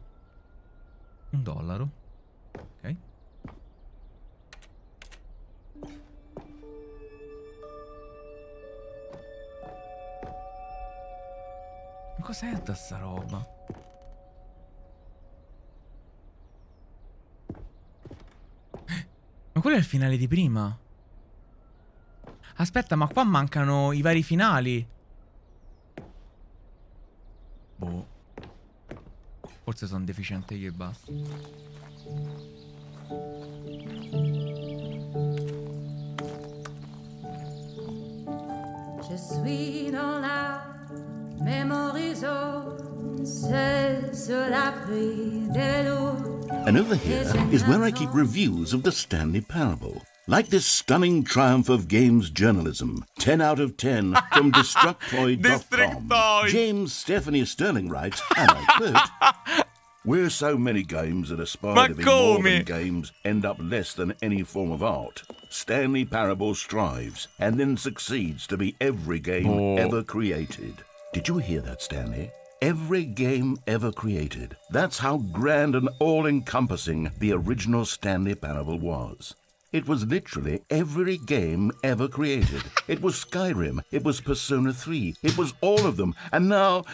Un dollaro. Ok. Ma cos'è tutta sta roba? Ma quello è il finale di prima. Aspetta, ma qua mancano i vari finali. Forse sono deficiente io e basta. Je suis dans la mémorisation, c'est sur la pluie de l'eau. And over here is where I keep reviews of the Stanley Parable. Like this stunning triumph of games journalism, 10 out of 10 from Destructoid.com. Destructoid. James Stephanie Sterling writes, and I quote, Where so many games that aspire to be more than games end up less than any form of art, Stanley Parable strives and then succeeds to be every game Oh. ever created. Did you hear that, Stanley? Every game ever created. That's how grand and all encompassing the original Stanley Parable was. It was literally every game ever created. It was Skyrim. It was Persona 3. It was all of them. And now,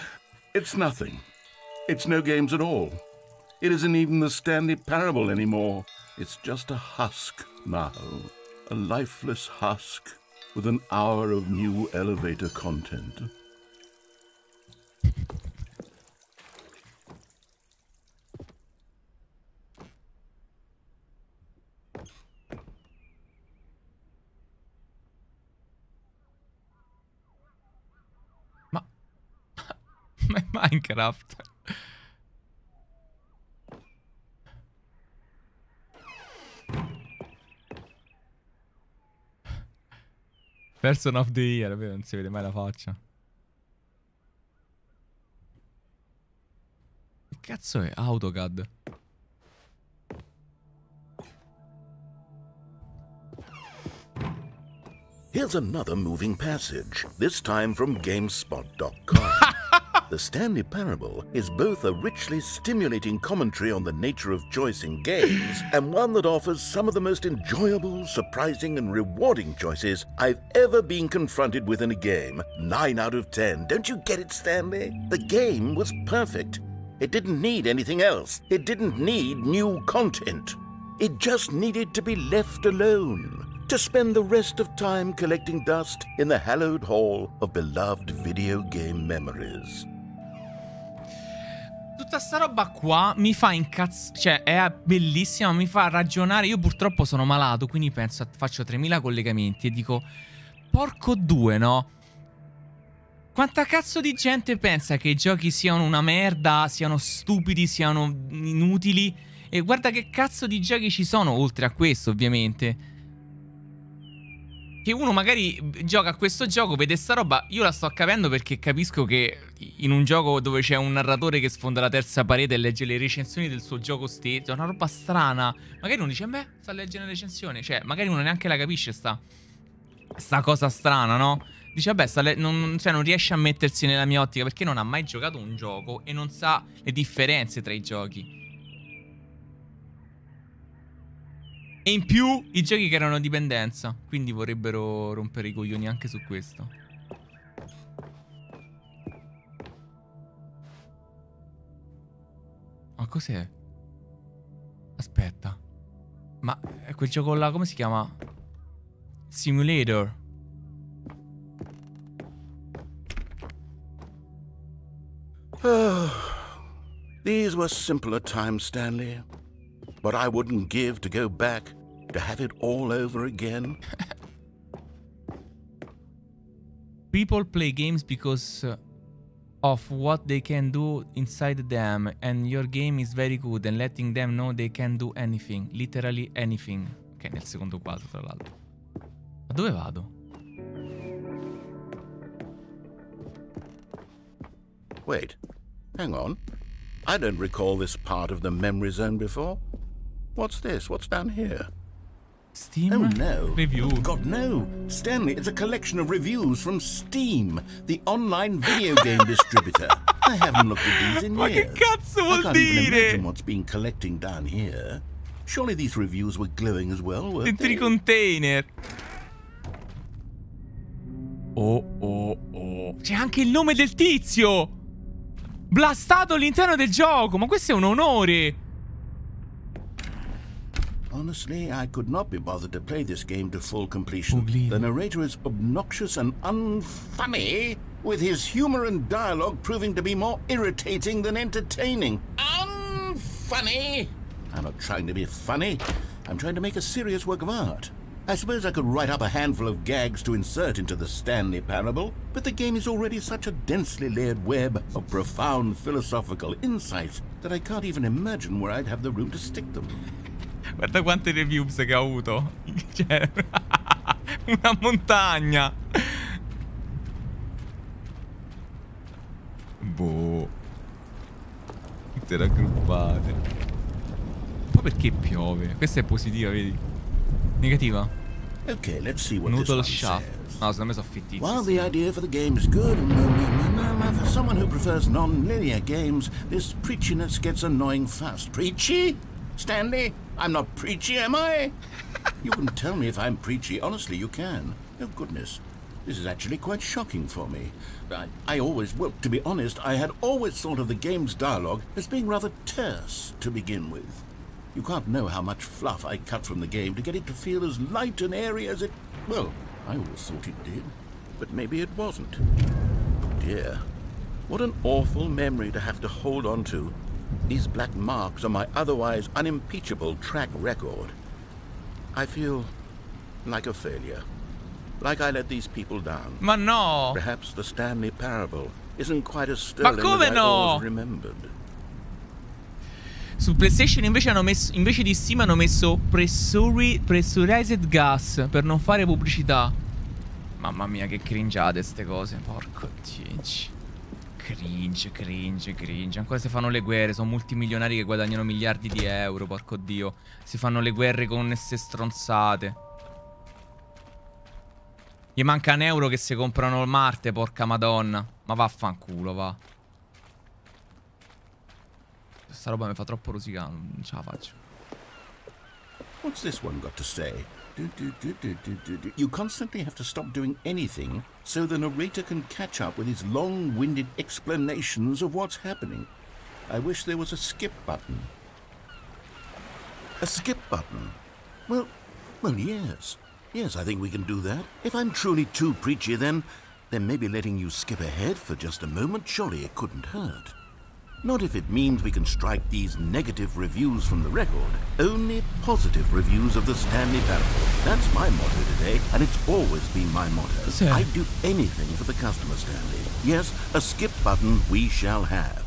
it's nothing. It's no games at all. It isn't even the Stanley Parable anymore. It's just a husk now. A lifeless husk with an hour of new elevator content. Minecraft? Person of the year? Non si vede mai la faccia. Che cazzo è AutoCAD? Here's another moving passage, this time from GameSpot.com. the Stanley Parable is both a richly stimulating commentary on the nature of choice in games and one that offers some of the most enjoyable, surprising, and rewarding choices I've ever been confronted with in a game. 9 out of 10. Don't you get it, Stanley? The game was perfect. It didn't need anything else. It didn't need new content. It just needed to be left alone to spend the rest of time collecting dust in the hallowed hall of beloved video game memories. Tutta sta roba qua mi fa incazzare. Cioè, è bellissima, mi fa ragionare. Io purtroppo sono malato, quindi penso, faccio 3000 collegamenti e dico, porco due, no? Quanta cazzo di gente pensa che i giochi siano una merda, siano stupidi, siano inutili? E guarda che cazzo di giochi ci sono, oltre a questo, ovviamente che uno magari gioca a questo gioco, vede sta roba, io la sto capendo perché capisco che in un gioco dove c'è un narratore che sfonda la terza parete e legge le recensioni del suo gioco stesso, è una roba strana. Magari uno dice, beh, sta leggendo le recensioni. Cioè, magari uno neanche la capisce sta, sta cosa strana, no? Dice, vabbè, non, cioè, non riesce a mettersi nella mia ottica perché non ha mai giocato un gioco e non sa le differenze tra i giochi. E in più i giochi che erano dipendenza. Quindi vorrebbero rompere i coglioni anche su questo. Ma cos'è? Aspetta. Ma è quel gioco là, come si chiama? Simulator. Oh, these were simpler times, Stanley. But I wouldn't give to go back to have it all over again. People play games because uh, of what they can do inside them, and your game is very good and letting them know they can do anything, literally anything. Ok, nel secondo quadro, tra l'altro. Ma dove vado? Wait, hang on. I don't recall this part of the memory zone before. What's this? What's down here? Steam Oh no. review. God, no. Stanley, it's a collection of reviews from Steam, the online video game distributor. I haven't looked at these in Ma che years. cazzo I vuol can't even dire? imagine what's been collecting down here. Surely these reviews were glowing as well, weren't Dentro i they? container. Oh oh oh. C'è anche il nome del tizio. Blastato all'interno del gioco. Ma questo è un onore. Honestly, I could not be bothered to play this game to full completion. The narrator is obnoxious and unfunny, with his humor and dialogue proving to be more irritating than entertaining. Unfunny! I'm not trying to be funny. I'm trying to make a serious work of art. I suppose I could write up a handful of gags to insert into the Stanley Parable, but the game is already such a densely layered web of profound philosophical insights that I can't even imagine where I'd have the room to stick them. Guarda quante reviews che ha avuto. Cioè, una montagna. Boh. Tutte raggruppate. Poi perché piove? Questa è positiva, vedi? Negativa? Okay, let's see what Noodle says. No, secondo me sono fittizi. While the idea for the game is good, for someone who prefers non-linear games, this preachiness gets annoying fast. Preachy? Stanley? I'm not preachy, am I? you can tell me if I'm preachy. Honestly, you can. Oh, goodness. This is actually quite shocking for me. I, I always, well, to be honest, I had always thought of the game's dialogue as being rather terse to begin with. You can't know how much fluff I cut from the game to get it to feel as light and airy as it. Well, I always thought it did. But maybe it wasn't. Oh Dear. What an awful memory to have to hold on to. These black marks on my otherwise unimpeachable track record. I feel like a failure. Like I let these people down. Ma no! Perhaps the Stanley Parable isn't quite as sterling come as I no? always remembered. Su PlayStation invece, hanno messo, invece di Steam hanno messo pressuri, Pressurized Gas per non fare pubblicità. Mamma mia, che cringiate ste cose. Porco dio. Cringe, cringe, cringe. Ancora si fanno le guerre. Sono multimilionari che guadagnano miliardi di euro. Porco dio. Si fanno le guerre con queste stronzate. Gli manca un euro che si comprano Marte, porca madonna. Ma vaffanculo, va. Questa roba mi fa troppo rosicare, non ce la faccio. What's this one got to say? Do, do, do. You constantly have to stop doing anything so the narrator can catch up with his long winded explanations of what's happening. I wish there was a skip button. A skip button? Well, well, yes. Yes, I think we can do that. If I'm truly too preachy, then, then maybe letting you skip ahead for just a moment, surely it couldn't hurt. Not if it means we can strike these negative reviews from the record. Only positive reviews of the Stanley Parable. That's my motto today, and it's always been my motto. Sir. I'd do anything for the customer, Stanley. Yes, a skip button we shall have.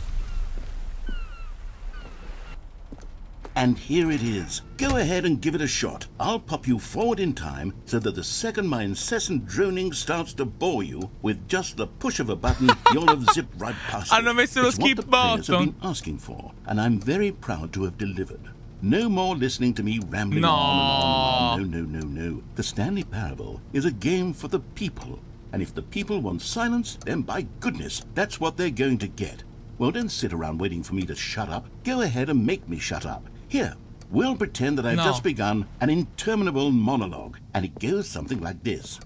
And here it is. Go ahead and give it a shot. I'll pop you forward in time so that the second my incessant droning starts to bore you, with just the push of a button, you'll have zipped right past Hanno it. messo lo It's what the players have been asking for, and I'm very proud to have delivered. No more listening to me rambling No. on and on and on. No, no, no, no. The Stanley Parable is a game for the people. And if the people want silence, then by goodness, that's what they're going to get. Well, don't sit around waiting for me to shut up. Go ahead and make me shut up. Here, we'll pretend that I've No. just begun an interminable monologue, and it goes something like this.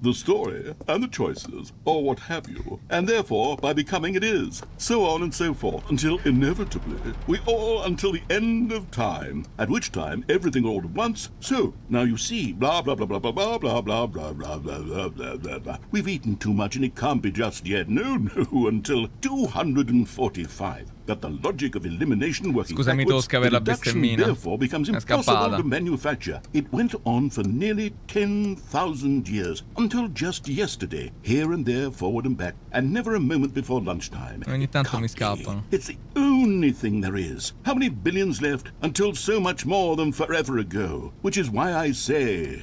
The story and the choices, or what have you, and therefore by becoming it is, so on and so forth, until inevitably we all until the end of time, at which time everything all at once. So now you see, blah blah blah blah blah blah blah blah blah blah blah blah blah blah blah. We've eaten too much and it can't be just yet. No, no, until two hundred and forty-five. That the logic of elimination working Scusami, backwards, the bestemmina. therefore becomes impossible to manufacture. It went on for nearly 10,000 years, until just yesterday, here and there, forward and back, and never a moment before lunchtime. Ogni tanto mi scappano. It's the only thing there is. How many billions left until so much more than forever ago? Which is why I say...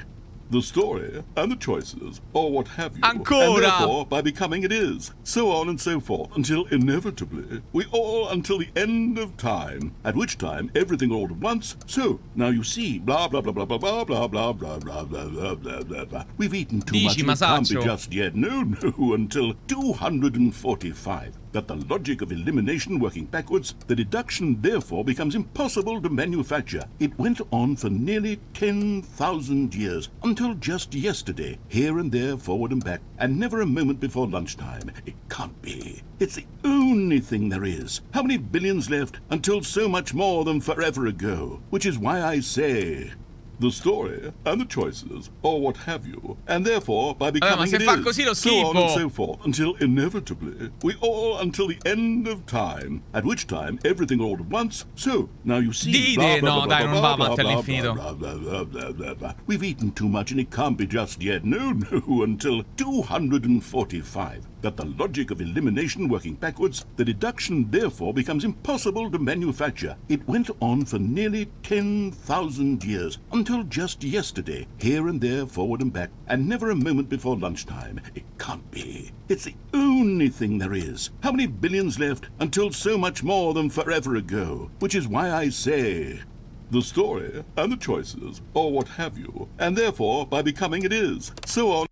The story and the choices, or what have you, Ancora! and therefore by becoming it is, so on and so forth, until inevitably we all until the end of time, at which time everything all at once. So now you see, blah blah blah blah blah blah blah blah blah blah blah blah blah blah blah. We've eaten too Dici, much. it can't be just yet. No, no, until two hundred and forty-five. That the logic of elimination working backwards, the deduction therefore becomes impossible to manufacture. It went on for nearly 10,000 years, until just yesterday, here and there, forward and back, and never a moment before lunchtime. It can't be. It's the only thing there is. How many billions left until so much more than forever ago? Which is why I say... The story and the choices, or what have you, and therefore by ma becoming se it fa is, così lo so on and schifo. so forth, until inevitably we all until the end of time, at which time everything all at once. So now you see. Blah, blah, no, blah, dai, non va avanti all'infinito. We've eaten too much and it can't be just yet. No, no, until 245. That the logic of elimination working backwards, the deduction therefore becomes impossible to manufacture. It went on for nearly 10,000 years, until just yesterday, here and there, forward and back, and never a moment before lunchtime. It can't be. It's the only thing there is. How many billions left until so much more than forever ago? Which is why I say... The story and the choices, or what have you, and therefore by becoming it is, so on.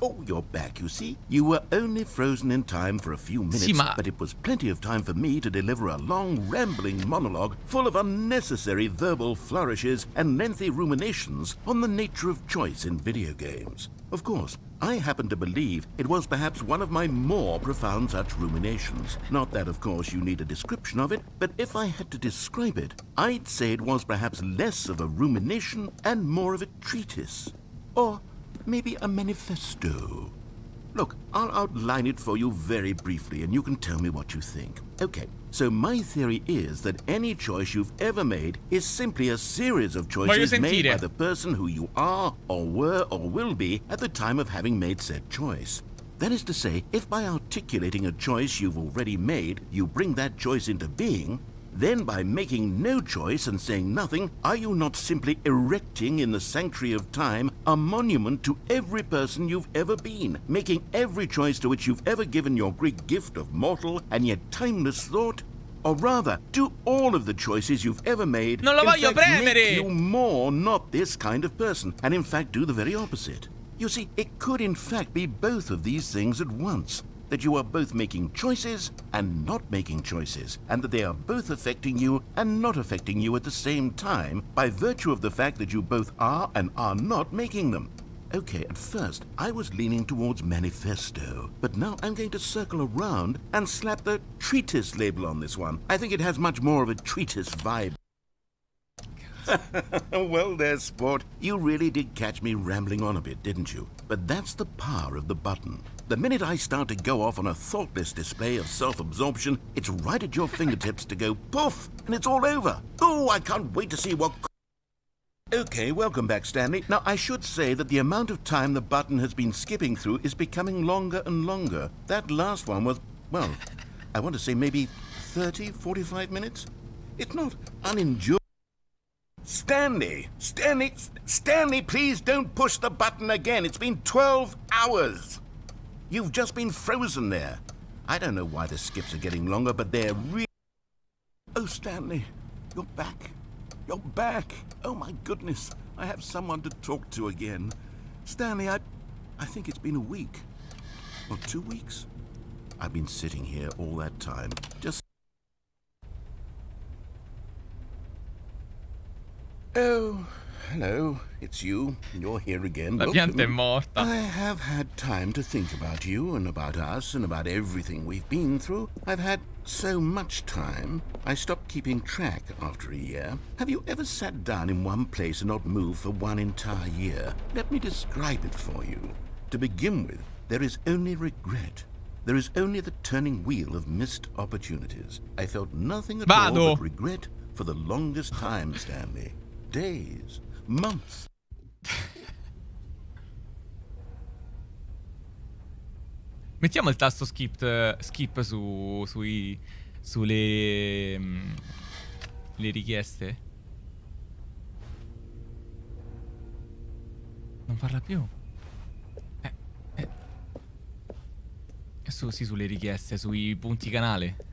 Oh, you're back, you see. You were only frozen in time for a few minutes, Sì, ma- but it was plenty of time for me to deliver a long, rambling monologue full of unnecessary verbal flourishes and lengthy ruminations on the nature of choice in video games. Of course, I happen to believe it was perhaps one of my more profound such ruminations. Not that, of course, you need a description of it, but if I had to describe it, I'd say it was perhaps less of a rumination and more of a treatise. Or maybe a manifesto. Look, I'll outline it for you very briefly and you can tell me what you think. Okay, so my theory is that any choice you've ever made is simply a series of choices made by the person who you are, or were, or will be at the time of having made said choice. That is to say, if by articulating a choice you've already made, you bring that choice into being, then by making no choice and saying nothing, are you not simply erecting in the sanctuary of time a monument to every person you've ever been, making every choice to which you've ever given your great gift of mortal and yet timeless thought? Or rather, do all of the choices you've ever made in fact make you more not this kind of person, and in fact do the very opposite? You see, it could in fact be both of these things at once. That you are both making choices and not making choices, and that they are both affecting you and not affecting you at the same time by virtue of the fact that you both are and are not making them. Okay, at first I was leaning towards manifesto, but now I'm going to circle around and slap the treatise label on this one. I think it has much more of a treatise vibe. well, there, sport. You really did catch me rambling on a bit, didn't you? But that's the power of the button. The minute I start to go off on a thoughtless display of self absorption, it's right at your fingertips to go poof, and it's all over. Oh, I can't wait to see what. Okay, welcome back, Stanley. Now, I should say that the amount of time the button has been skipping through is becoming longer and longer. That last one was, well, I want to say maybe 30, 45 minutes? It's not unendurable. Stanley! Stanley! Stanley, please don't push the button again. It's been 12 hours. You've just been frozen there. I don't know why the skips are getting longer, but they're really. Oh, Stanley, you're back. You're back. Oh, my goodness. I have someone to talk to again. Stanley, I. I think it's been a week. Or two weeks. I've been sitting here all that time, just. Oh, hello. It's you. You're here again. La pianta è Welcome. morta. I have had time to think about you and about us and about everything we've been through. I've had so much time, I stopped keeping track after a year. Have you ever sat down in one place and not moved for one entire year? Let me describe it for you. To begin with, there is only regret. There is only the turning wheel of missed opportunities. I felt nothing at all but regret for the longest time, Stanley. Days, months, Mettiamo il tasto skip, eh, skip su, sui, sulle mm, le richieste. Non parla più. Eh, eh. Su, sì, sulle richieste, sui punti canale.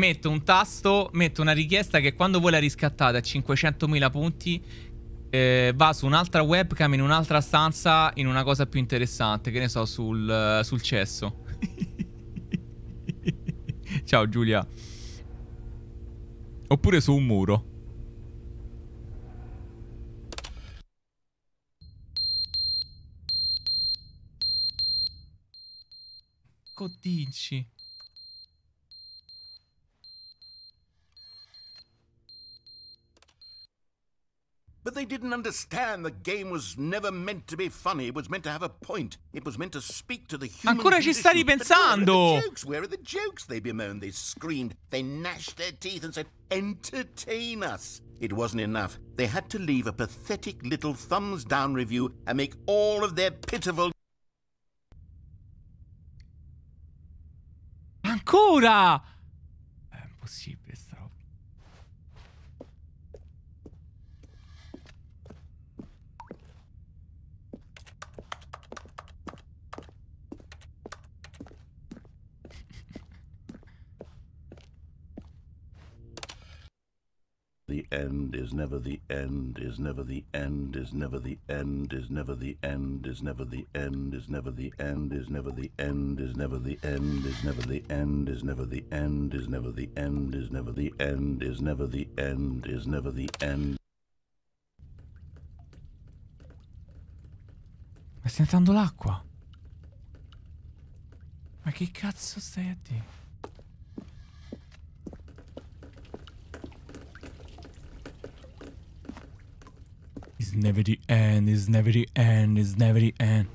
Metto un tasto, metto una richiesta che quando voi la riscattate a 500.000 punti eh, va su un'altra webcam in un'altra stanza in una cosa più interessante, che ne so, sul, eh, sul cesso. Ciao Giulia. Oppure su un muro. Codici. But they didn't understand the game was never meant to be funny. It was meant to have a point. It was meant to speak to the human Ancora ci sta. But where are the jokes? Where are the jokes? They bemoaned. They screamed. They gnashed their teeth and said, "Entertain us." It wasn't enough. They had to leave a pathetic little thumbs down review and make all of their pitiful Ancora! È impossibile sta roba. The end is never the end, is never the end, is never the end, is never the end, is never the end, is never the end, is never the end, is never the end, is never the end, is never the end, is never the end, is never the end, is never the end, is never the end. Ma stai entrando l'acqua? Ma che cazzo stai a dire? It's never the end, it's never the end, it's never the end.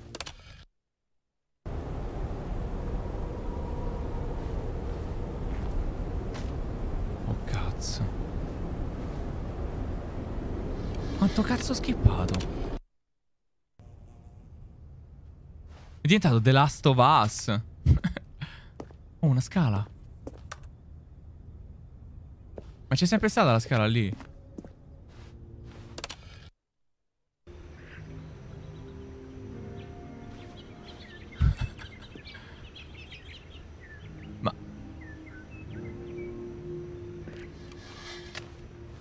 Oh cazzo. Quanto cazzo ho skippato? È diventato The Last of Us. oh, una scala. Ma c'è sempre stata la scala lì.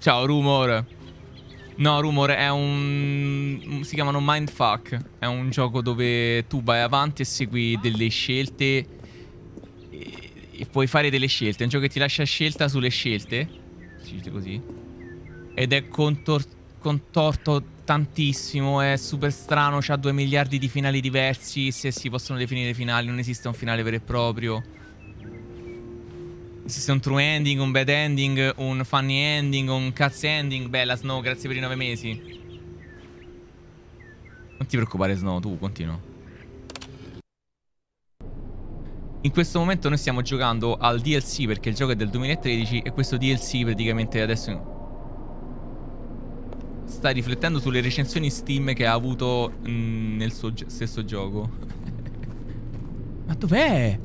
Ciao, Rumor. No, Rumor è un... si chiamano Mindfuck. È un gioco dove tu vai avanti e segui delle scelte e, e puoi fare delle scelte. È un gioco che ti lascia scelta sulle scelte. Si dice così. Ed è contor- contorto tantissimo, è super strano, c'ha due miliardi di finali diversi, se si possono definire finali, non esiste un finale vero e proprio. Esiste un true ending, un bad ending, un funny ending, un cazzo ending. Bella Snow, grazie per i nove mesi. Non ti preoccupare Snow, tu continua. In questo momento noi stiamo giocando al DLC perché il gioco è del 2013 e questo DLC praticamente adesso sta riflettendo sulle recensioni Steam che ha avuto mh, nel suo stesso gioco. Ma dov'è?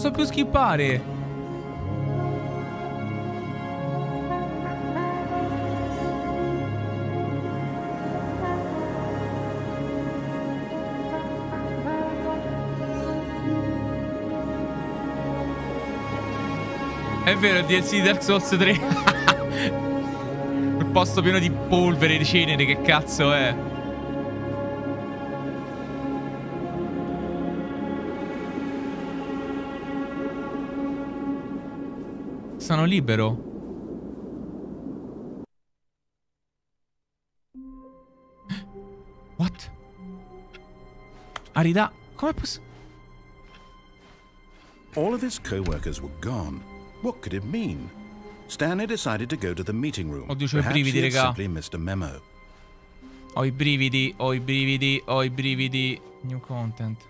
Posso più skippare. È vero, DLC di Dark Souls 3. Il posto pieno di polvere, di cenere, che cazzo è? Sono libero. What? Arida, come posso... All of his co workers were gone. What could it mean? Stanley decided to go to the meeting room. Oddio, c'ho i brividi, raga. simply missed a memo. Ho i brividi, ho i brividi, ho i brividi. New content.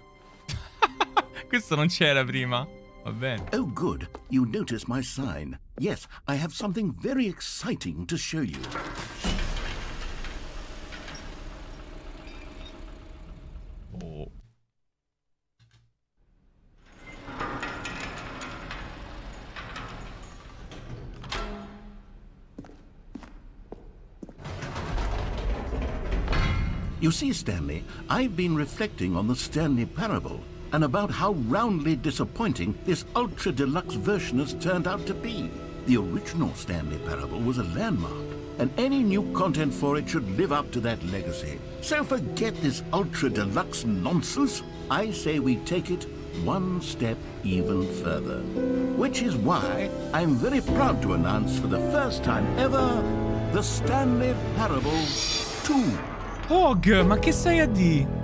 Questo non c'era prima. Bene. Oh, good. You noticed my sign. Yes, I have something very exciting to show you. You see, Stanley, I've been reflecting on the Stanley Parable and about how roundly disappointing this ultra deluxe version has turned out to be. The original Stanley Parable was a landmark, and any new content for it should live up to that legacy. So forget this ultra deluxe nonsense. I say we take it one step even further. Which is why I'm very proud to announce for the first time ever the Stanley Parable 2. Hog, ma che stai a di?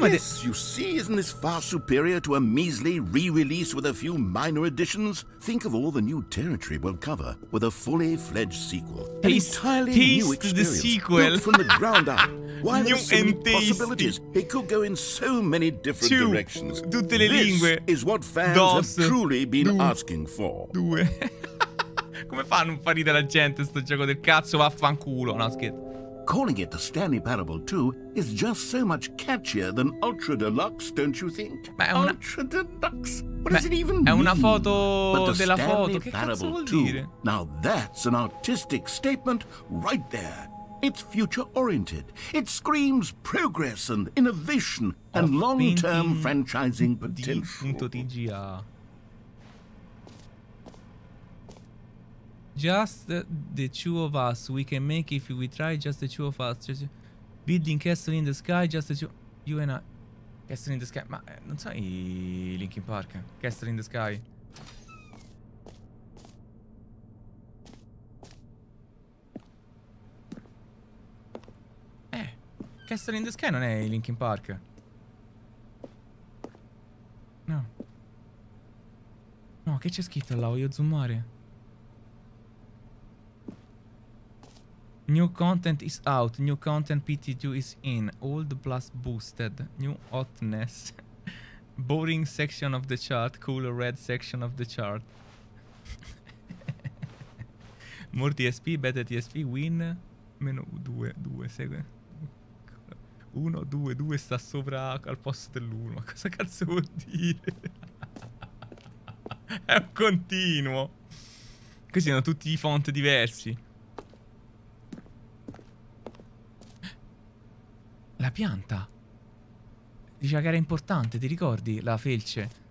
De- Yes, you see, isn't this far superior to a measly re-release with a few minor additions? Think of all the new territory we'll cover with a fully fledged sequel. An Taste- entirely taste new the experience, sequel. built from the ground up. Why New so many possibilities? It could go in so many different Two. directions. Tutte le this is what fans Dos. have truly been Du. asking for. Due. Come fa a non far ridere la gente sto gioco del cazzo? Vaffanculo. No, scherzo. Calling it the Stanley Parable 2 is just so much catchier than Ultra Deluxe, don't you think? Ma è una- Ultra Deluxe? What Beh, does it even è una mean? foto But the della Stanley foto. Che cazzo Parable vuol 2, dire? Now that's an artistic statement right there. It's future oriented. It screams progress and innovation and long term franchising potential. Just the, two of us. We can make if we try. Just the two of us. Just, building castle in the sky. Just the two. You and I. Castle in the sky. Ma eh, non sai Linkin Park? Castle in the sky. Eh. Castle in the sky non è Linkin Park. No. No, che c'è scritto là? Voglio zoomare. New content is out. New content PT2 is in. Old plus boosted. New hotness. Boring section of the chart. Cool red section of the chart. More TSP, better TSP, win. Meno 2, 2, segue. 1, 2, 2 sta sopra al posto dell'1. Ma cosa cazzo vuol dire? È un continuo. Questi sono tutti i font diversi. Pianta. Diceva che era importante, ti ricordi? La felce.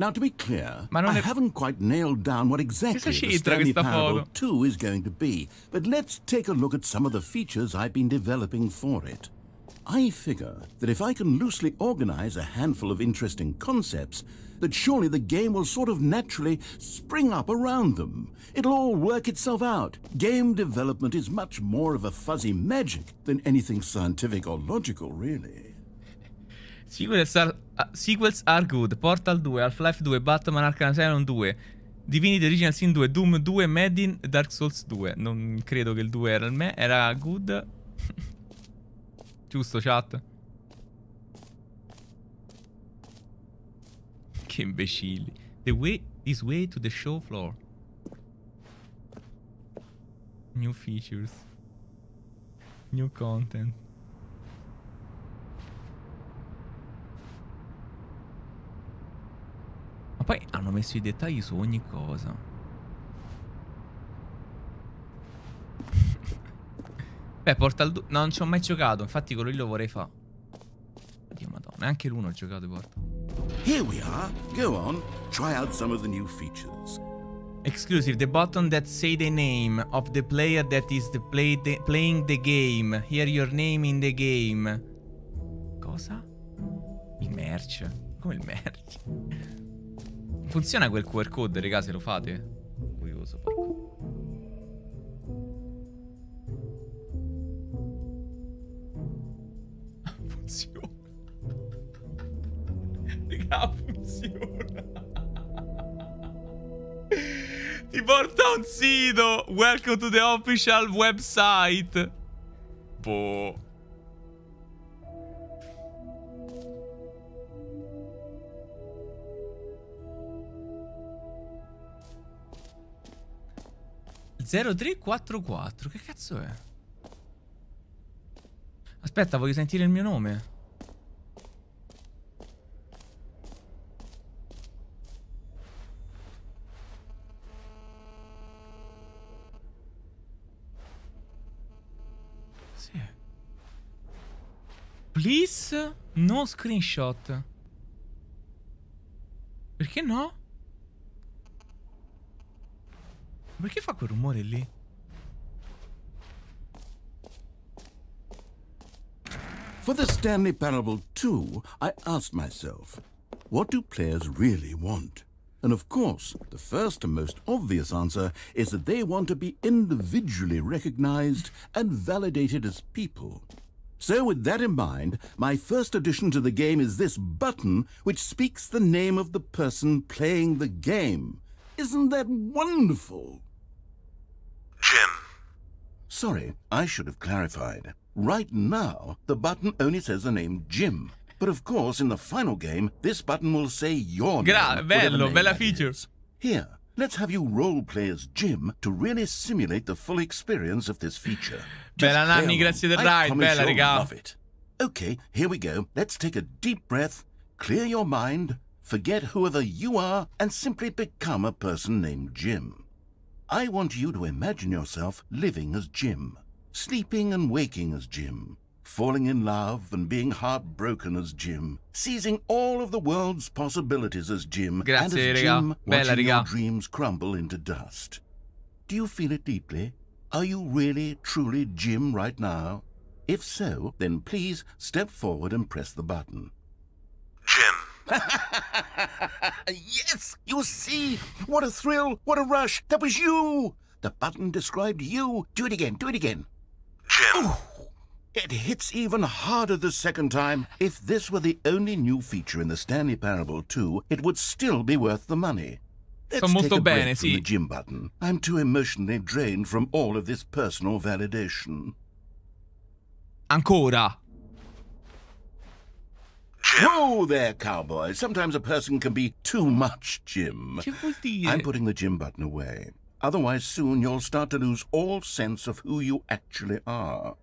Now, to be clear, Ma non I è- haven't quite nailed down what exactly the Stanley Parable foto? 2 is going to be, but let's take a look at some of the features I've been developing for it. I figure that if I can loosely organize a handful of interesting concepts, that surely the game will sort of naturally spring up around them. It'll all work itself out. Game development is much more of a fuzzy magic than anything scientific or logical, really. Sequels are, uh, sequels are good. Portal 2, Half-Life 2, Batman Arkham Asylum 2, Divinity Original Sin 2, Doom 2, Madden, Dark Souls 2. Non credo che il 2 era il me, era good. Giusto, chat? Che imbecilli. The way is way to the show floor. New features. New content. Ma poi hanno messo i dettagli su ogni cosa. Beh, Portal 2... No, non ci ho mai giocato. Infatti quello lì lo vorrei fare. Dio madonna, anche l'uno ho giocato Portal. Here we are. Go on, try out some of the new features. Exclusive, the button that say the name of the player that is the play the- playing the game. Hear your name in the game. Cosa? Il merch. Come il merch? Funziona quel QR code, raga, se lo fate? Curioso, porco. Funziona. Raga, funziona. Ti porta un sito. Welcome to the official website. Boh. ...0344, che cazzo è? Aspetta, voglio sentire il mio nome. Please, no screenshot. Perché no? Perché fa quel rumore lì? For the Stanley Parable 2, I asked myself, what do players really want? And of course, the first and most obvious answer is that they want to be individually recognized and validated as people. So, with that in mind, my first addition to the game is this button which speaks the name of the person playing the game. Isn't that wonderful? Jim. Sorry, I should have clarified. Right now, the button only says the name Jim. But of course, in the final game, this button will say your Gra- name. whatever bello, name bella that feature. Here, let's have you role play as Jim to really simulate the full experience of this feature. Just Bella, Nanni, grazie del ride, bella, love it. Okay, here we go. Let's take a deep breath, clear your mind, forget whoever you are, and simply become a person named Jim. I want you to imagine yourself living as Jim, sleeping and waking as Jim, falling in love and being heartbroken as Jim, seizing all of the world's possibilities as Jim, and as raga. Jim Bella, watching your dreams crumble into dust. Do you feel it deeply? Are you really, truly Jim right now? If so, then please step forward and press the button. Jim. yes, you see? What a thrill, what a rush. That was you. The button described you. Do it again, do it again. Jim. It hits even harder the second time. If this were the only new feature in the Stanley Parable 2, it would still be worth the money. Let's Sto molto take a break bene, from sì. the Jim button. I'm too emotionally drained from all of this personal validation. Ancora. Whoa there, cowboy. Sometimes a person can be too much, Jim. Che vuol dire? I'm putting the Jim button away. Otherwise, soon you'll start to lose all sense of who you actually are.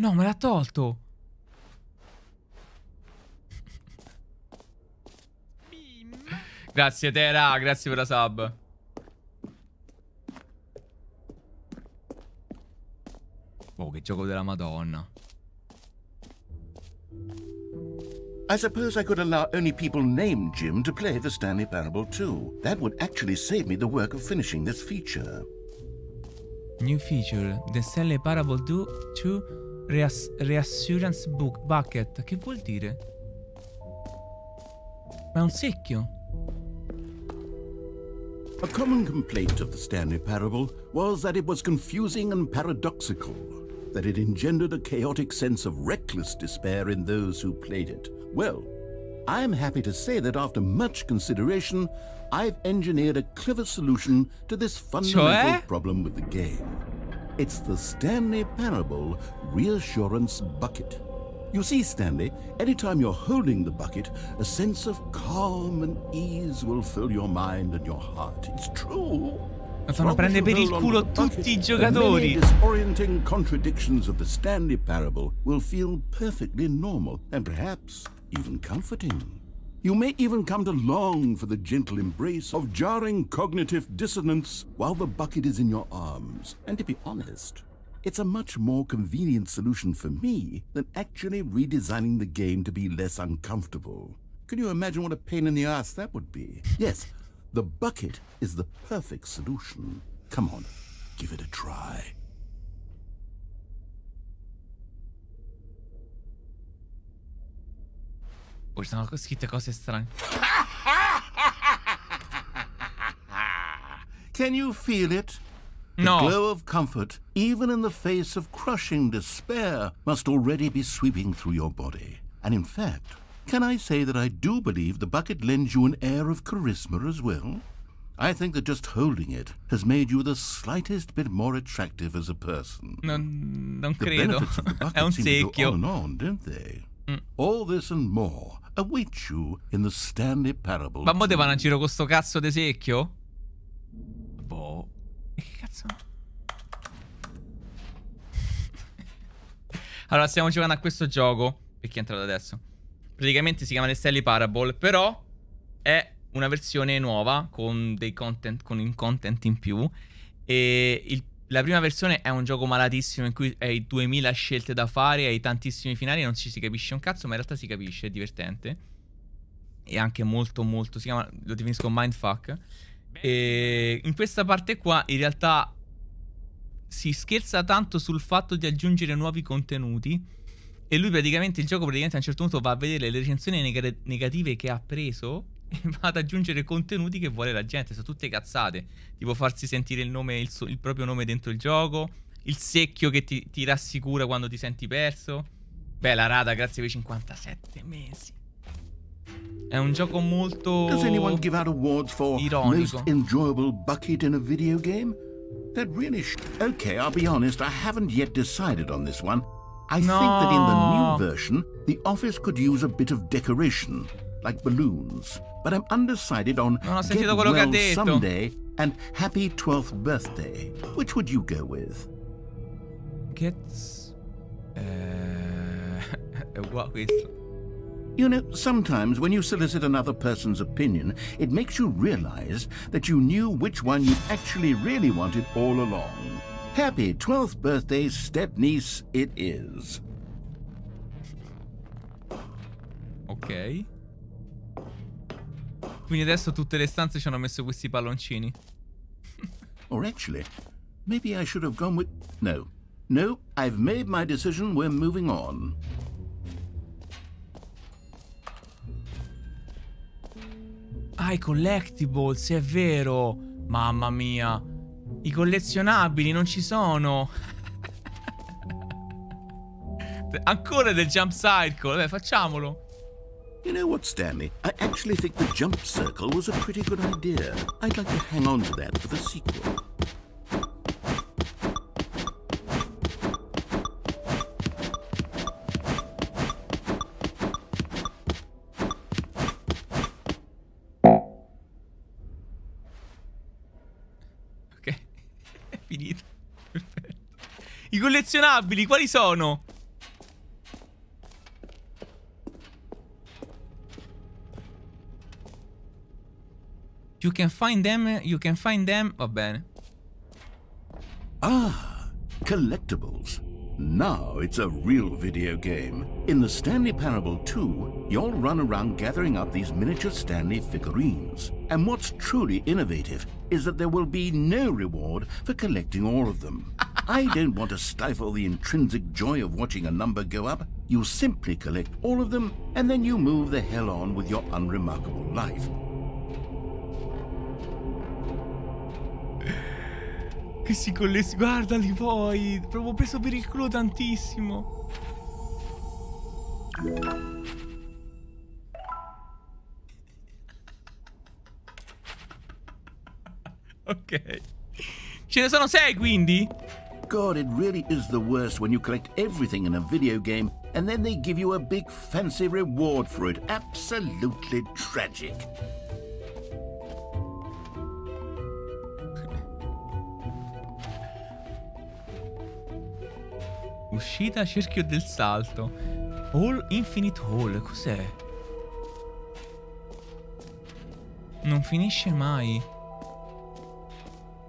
No, me l'ha tolto. grazie Tera, grazie per la sub. Oh, che gioco della madonna. I suppose I could allow only people named Jim to play the Stanley Parable 2. That would actually save me the work of finishing this feature. New feature, the Stanley Parable 2 Reass- Reassurance Book Bucket. Che vuol dire? Ma è un secchio. A common complaint of the Stanley Parable was that it was confusing and paradoxical, that it engendered a chaotic sense of reckless despair in those who played it. Well, I am happy to say that after much consideration, I've engineered a clever solution to this fundamental Cioè? problem with the game. It's the Stanley Parable Reassurance Bucket. You see, Stanley, anytime you're holding the bucket, a sense of calm and ease will fill your mind and your heart. It's true. Mi fanno prendere per il culo tutti i giocatori. The disorienting contradictions of the Stanley Parable will feel perfectly normal and perhaps even comforting. You may even come to long for the gentle embrace of jarring cognitive dissonance while the bucket is in your arms. And to be honest, it's a much more convenient solution for me than actually redesigning the game to be less uncomfortable. Can you imagine what a pain in the ass that would be? Yes, the bucket is the perfect solution. Come on, give it a try. Ci sono scritte cose strane. Can you feel it? The glow of comfort, even in the face of crushing despair, must already be sweeping through your body. And in fact, can I say that I do believe the bucket lends you an air of charisma as well? I think that just holding it has made you the slightest bit more attractive as a person. Non, non The credo. benefits of the bucket seem to go on and on, don't they? All this and more await you in the Stanley Parable. Ma mo te 2. vanno a giro con sto cazzo di secchio? Boh. E che cazzo? allora, stiamo giocando a questo gioco. Per chi è entrato adesso. Praticamente si chiama The Stanley Parable. Però è una versione nuova con dei content, con un content in più. E il- la prima versione è un gioco malatissimo in cui hai 2000 scelte da fare, hai tantissimi finali, non ci si capisce un cazzo, ma in realtà si capisce, è divertente. E anche molto molto, si chiama, lo definisco mindfuck. E in questa parte qua in realtà si scherza tanto sul fatto di aggiungere nuovi contenuti. E lui praticamente, il gioco praticamente a un certo punto va a vedere le recensioni nega- negative che ha preso e va ad aggiungere contenuti che vuole la gente. Sono tutte cazzate. Tipo farsi sentire il nome, il, suo- il proprio nome dentro il gioco. Il secchio che ti, ti rassicura quando ti senti perso. Beh, la rada, grazie per i 57 mesi. È un gioco molto. Does anyone give out awards for ironico. most enjoyable bucket in a video game? That really sh- Okay, I'll be honest, I haven't yet decided on this one. I think that in the No. new version, the office could use a bit of decoration, like balloons. But I'm undecided on Non ho Get sentito quello che ha Well detto. Someday and Happy 12th Birthday. Which would you go with? Gets. Eh, è uguale. You know, sometimes when you solicit another person's opinion, it makes you realize that you knew which one you actually really wanted all along. Happy 12th birthday, step niece, it is. Ok. Quindi adesso tutte le stanze ci hanno messo questi palloncini. Or actually, maybe I should have gone with. No. No, I've made my decision. We're moving on. Ah, i collectibles, è vero. Mamma mia. I collezionabili non ci sono. Ancora del jump cycle. Vabbè, facciamolo. You know what, Stanley? I actually think the jump circle was a pretty good idea. I'd like to hang on to that for the sequel. Ok. I collezionabili, quali sono? You can find them, you can find them. Va bene. Ah, collectibles. Now it's a real video game. In the Stanley Parable 2, you'll run around gathering up these miniature Stanley figurines. And what's truly innovative is that there will be no reward for collecting all of them. I don't want to stifle the intrinsic joy of watching a number go up. You simply collect all of them, and then you move the hell on with your unremarkable life. Che si colles... Guardali poi! Proprio preso per il culo tantissimo. ok. Ce ne sono sei quindi? God, it really is the worst when you collect everything in a video game and then they give you a big fancy reward for it. Absolutely tragic. Uscita cerchio del salto. Hall Infinite Hall, cos'è? Non finisce mai.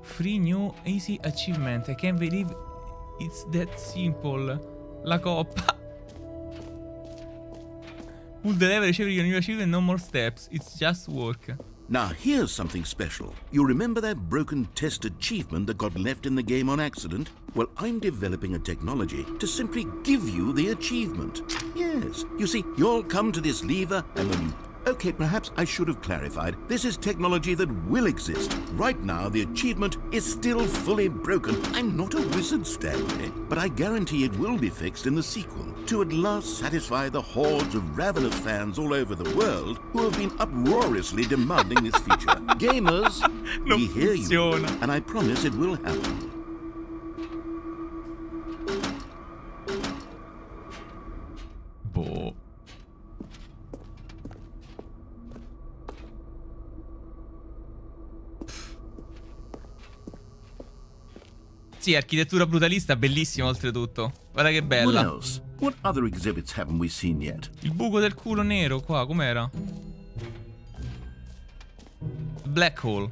Free new easy achievement. I can't believe it's that simple. La coppa. Full deliver ricevere your new achievement, no more steps. It's just work. Now, here's something special. You remember that broken test achievement that got left in the game on accident? Well, I'm developing a technology to simply give you the achievement. Yes. You see, you'll come to this lever, and when you. Okay, perhaps I should have clarified. This is technology that will exist. Right now, the achievement is still fully broken. I'm not a wizard, Stanley, but I guarantee it will be fixed in the sequel to at last satisfy the hordes of ravenous fans all over the world who have been uproariously demanding this feature. Gamers, Non we hear you, and I promise it will happen. Sì, architettura brutalista, bellissima oltretutto. Guarda che bella. else? What other exhibits haven't we seen yet? Il buco del culo nero qua, com'era? Black hole.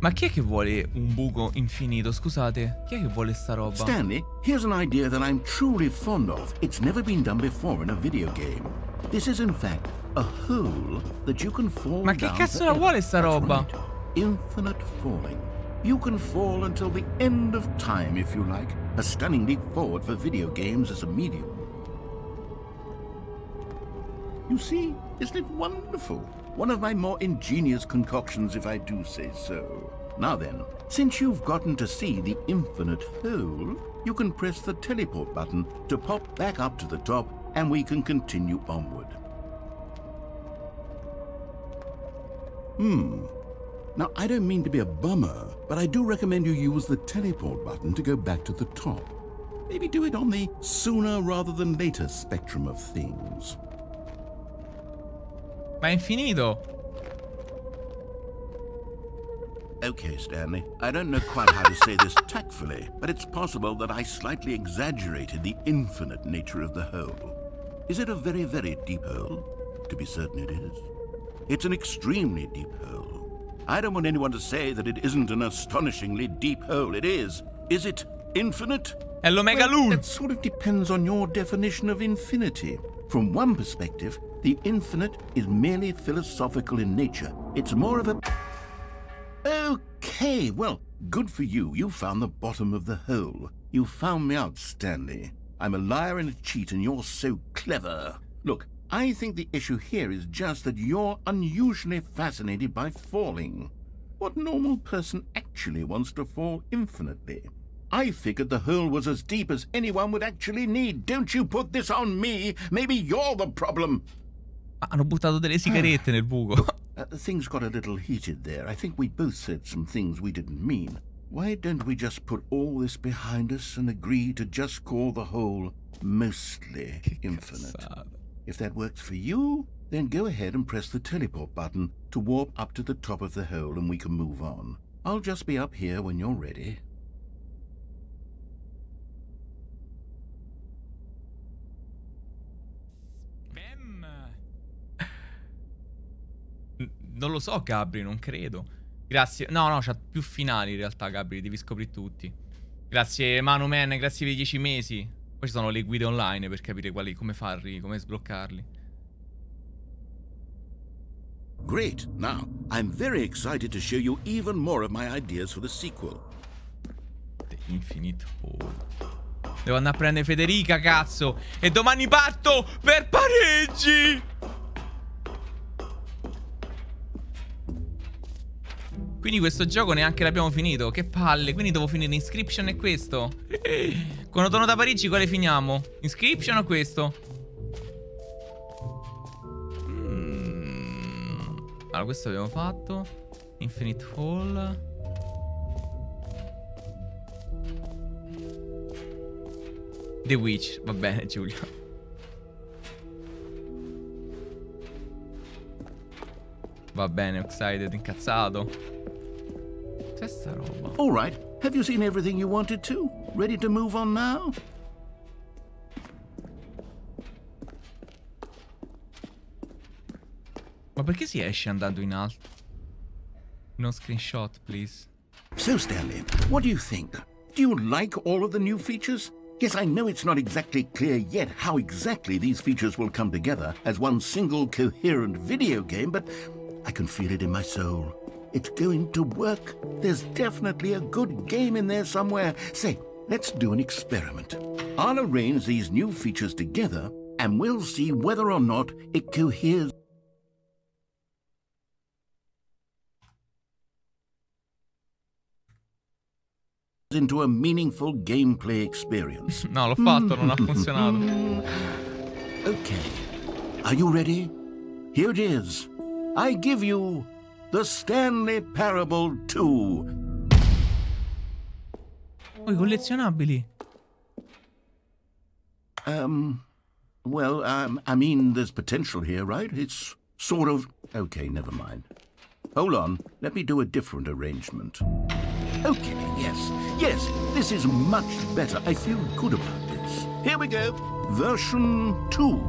Ma chi è che vuole un buco infinito? Scusate, chi è che vuole sta roba? Stanley, here's an idea that I'm truly fond of. It's never been done before in a video game. This is, in fact, a hole that you can fall Ma che down cazzo la vuole sta roba? Infinite falling. You can fall until the end of time, if you like. A stunning leap forward for video games as a medium. You see, isn't it wonderful? One of my more ingenious concoctions, if I do say so. Now then, since you've gotten to see the infinite hole, you can press the teleport button to pop back up to the top, and we can continue onward. Hmm. Now, I don't mean to be a bummer, but I do recommend you use the teleport button to go back to the top. Maybe do it on the sooner rather than later spectrum of things. Ma è infinito. Okay, Stanley. I don't know quite how to say this tactfully, but it's possible that I slightly exaggerated the infinite nature of the hole. Is it a very, very deep hole? To be certain it is. It's an extremely deep hole. I don't want anyone to say that it isn't an astonishingly deep hole. It is. Is it infinite? È l'Omega Well, Loon. that sort of depends on your definition of infinity. From one perspective, the infinite is merely philosophical in nature. It's more of a. Okay, well, good for you. You found the bottom of the hole. You found me out, Stanley. I'm a liar and a cheat, and you're so clever. Look, I think the issue here is just that you're unusually fascinated by falling. What normal person actually wants to fall infinitely? I figured the hole was as deep as anyone would actually need. Don't you put this on me. Maybe you're the problem. Hanno buttato delle sigarette nel buco. Uh, things got a little heated there. I think we both said some things we didn't mean. Why don't we just put all this behind us and agree to just call the hole mostly infinite? Cazzata. If that works for you, then go ahead and press the teleport button to warp up to the top of the hole and we can move on. I'll just be up here when you're ready. Bam. Non lo so, Gabri, non credo. Grazie. No, no, c'ha più finali in realtà, Gabri, devi scoprire tutti. Grazie Manu Man, grazie per i 10 mesi. Poi ci sono le guide online per capire quali, come farli, come sbloccarli. Great. Now, I'm very excited to show you even more of my ideas for the sequel. The Infinite Hole. Devo andare a prendere Federica, cazzo. E domani parto per pareggi. Quindi questo gioco neanche l'abbiamo finito. Che palle. Quindi devo finire Inscription e questo. Quando torno da Parigi, quale finiamo? Inscription o questo? Mm. Allora, questo abbiamo fatto. Infinite Hall. The Witch, va bene Giulio. Va bene, Excited, incazzato. All right. Have you seen everything you wanted to? Ready to move on now? Ma perché si esce andando in alto? No screenshot, please. So, Stanley, what do you think? Do you like all of the new features? Yes, I know it's not exactly clear yet how exactly these features will come together as one single coherent video game, but I can feel it in my soul. It's going to work. There's definitely a good game in there somewhere. Say, let's do an experiment. I'll arrange these new features together, and we'll see whether or not it coheres. into a meaningful gameplay experience. No, l'ho fatto, non ha hmm. funzionato. Okay. Are you ready? Here it is. I give you the Stanley Parable 2. Oh, i collezionabili. Um, well, um, I mean, there's potential here, right? It's sort of. Okay, never mind. Hold on. Let me do a different arrangement. Okay, yes. Yes, this is much better. I feel good about this. Here we go. Version 2.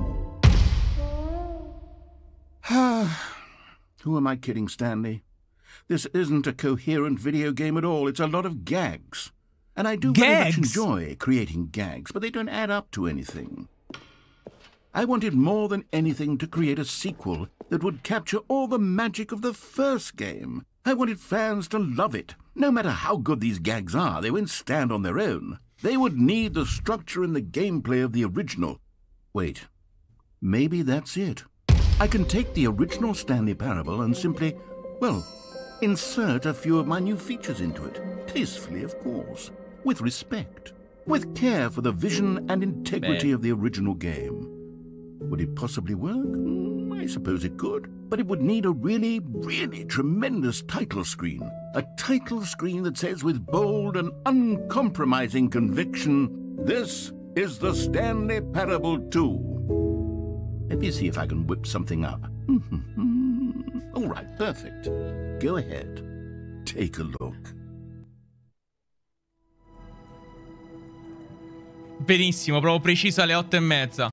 Who am I kidding, Stanley? This isn't a coherent video game at all. It's a lot of gags. And I do very much enjoy creating gags, but they don't add up to anything. I wanted more than anything to create a sequel that would capture all the magic of the first game. I wanted fans to love it. No matter how good these gags are, they won't stand on their own. They would need the structure and the gameplay of the original. Wait, maybe that's it. I can take the original Stanley Parable and simply, well, insert a few of my new features into it. Tastefully, of course. With respect. With care for the vision and integrity Beh. of the original game. Would it possibly work? Hmm, I suppose it could. But it would need a really, really tremendous title screen. A title screen that says with bold and uncompromising conviction, This is the Stanley Parable 2. Let me see if I can whip something up. All right, perfect. Go ahead. Take a look. Benissimo, proprio preciso alle otto e mezza.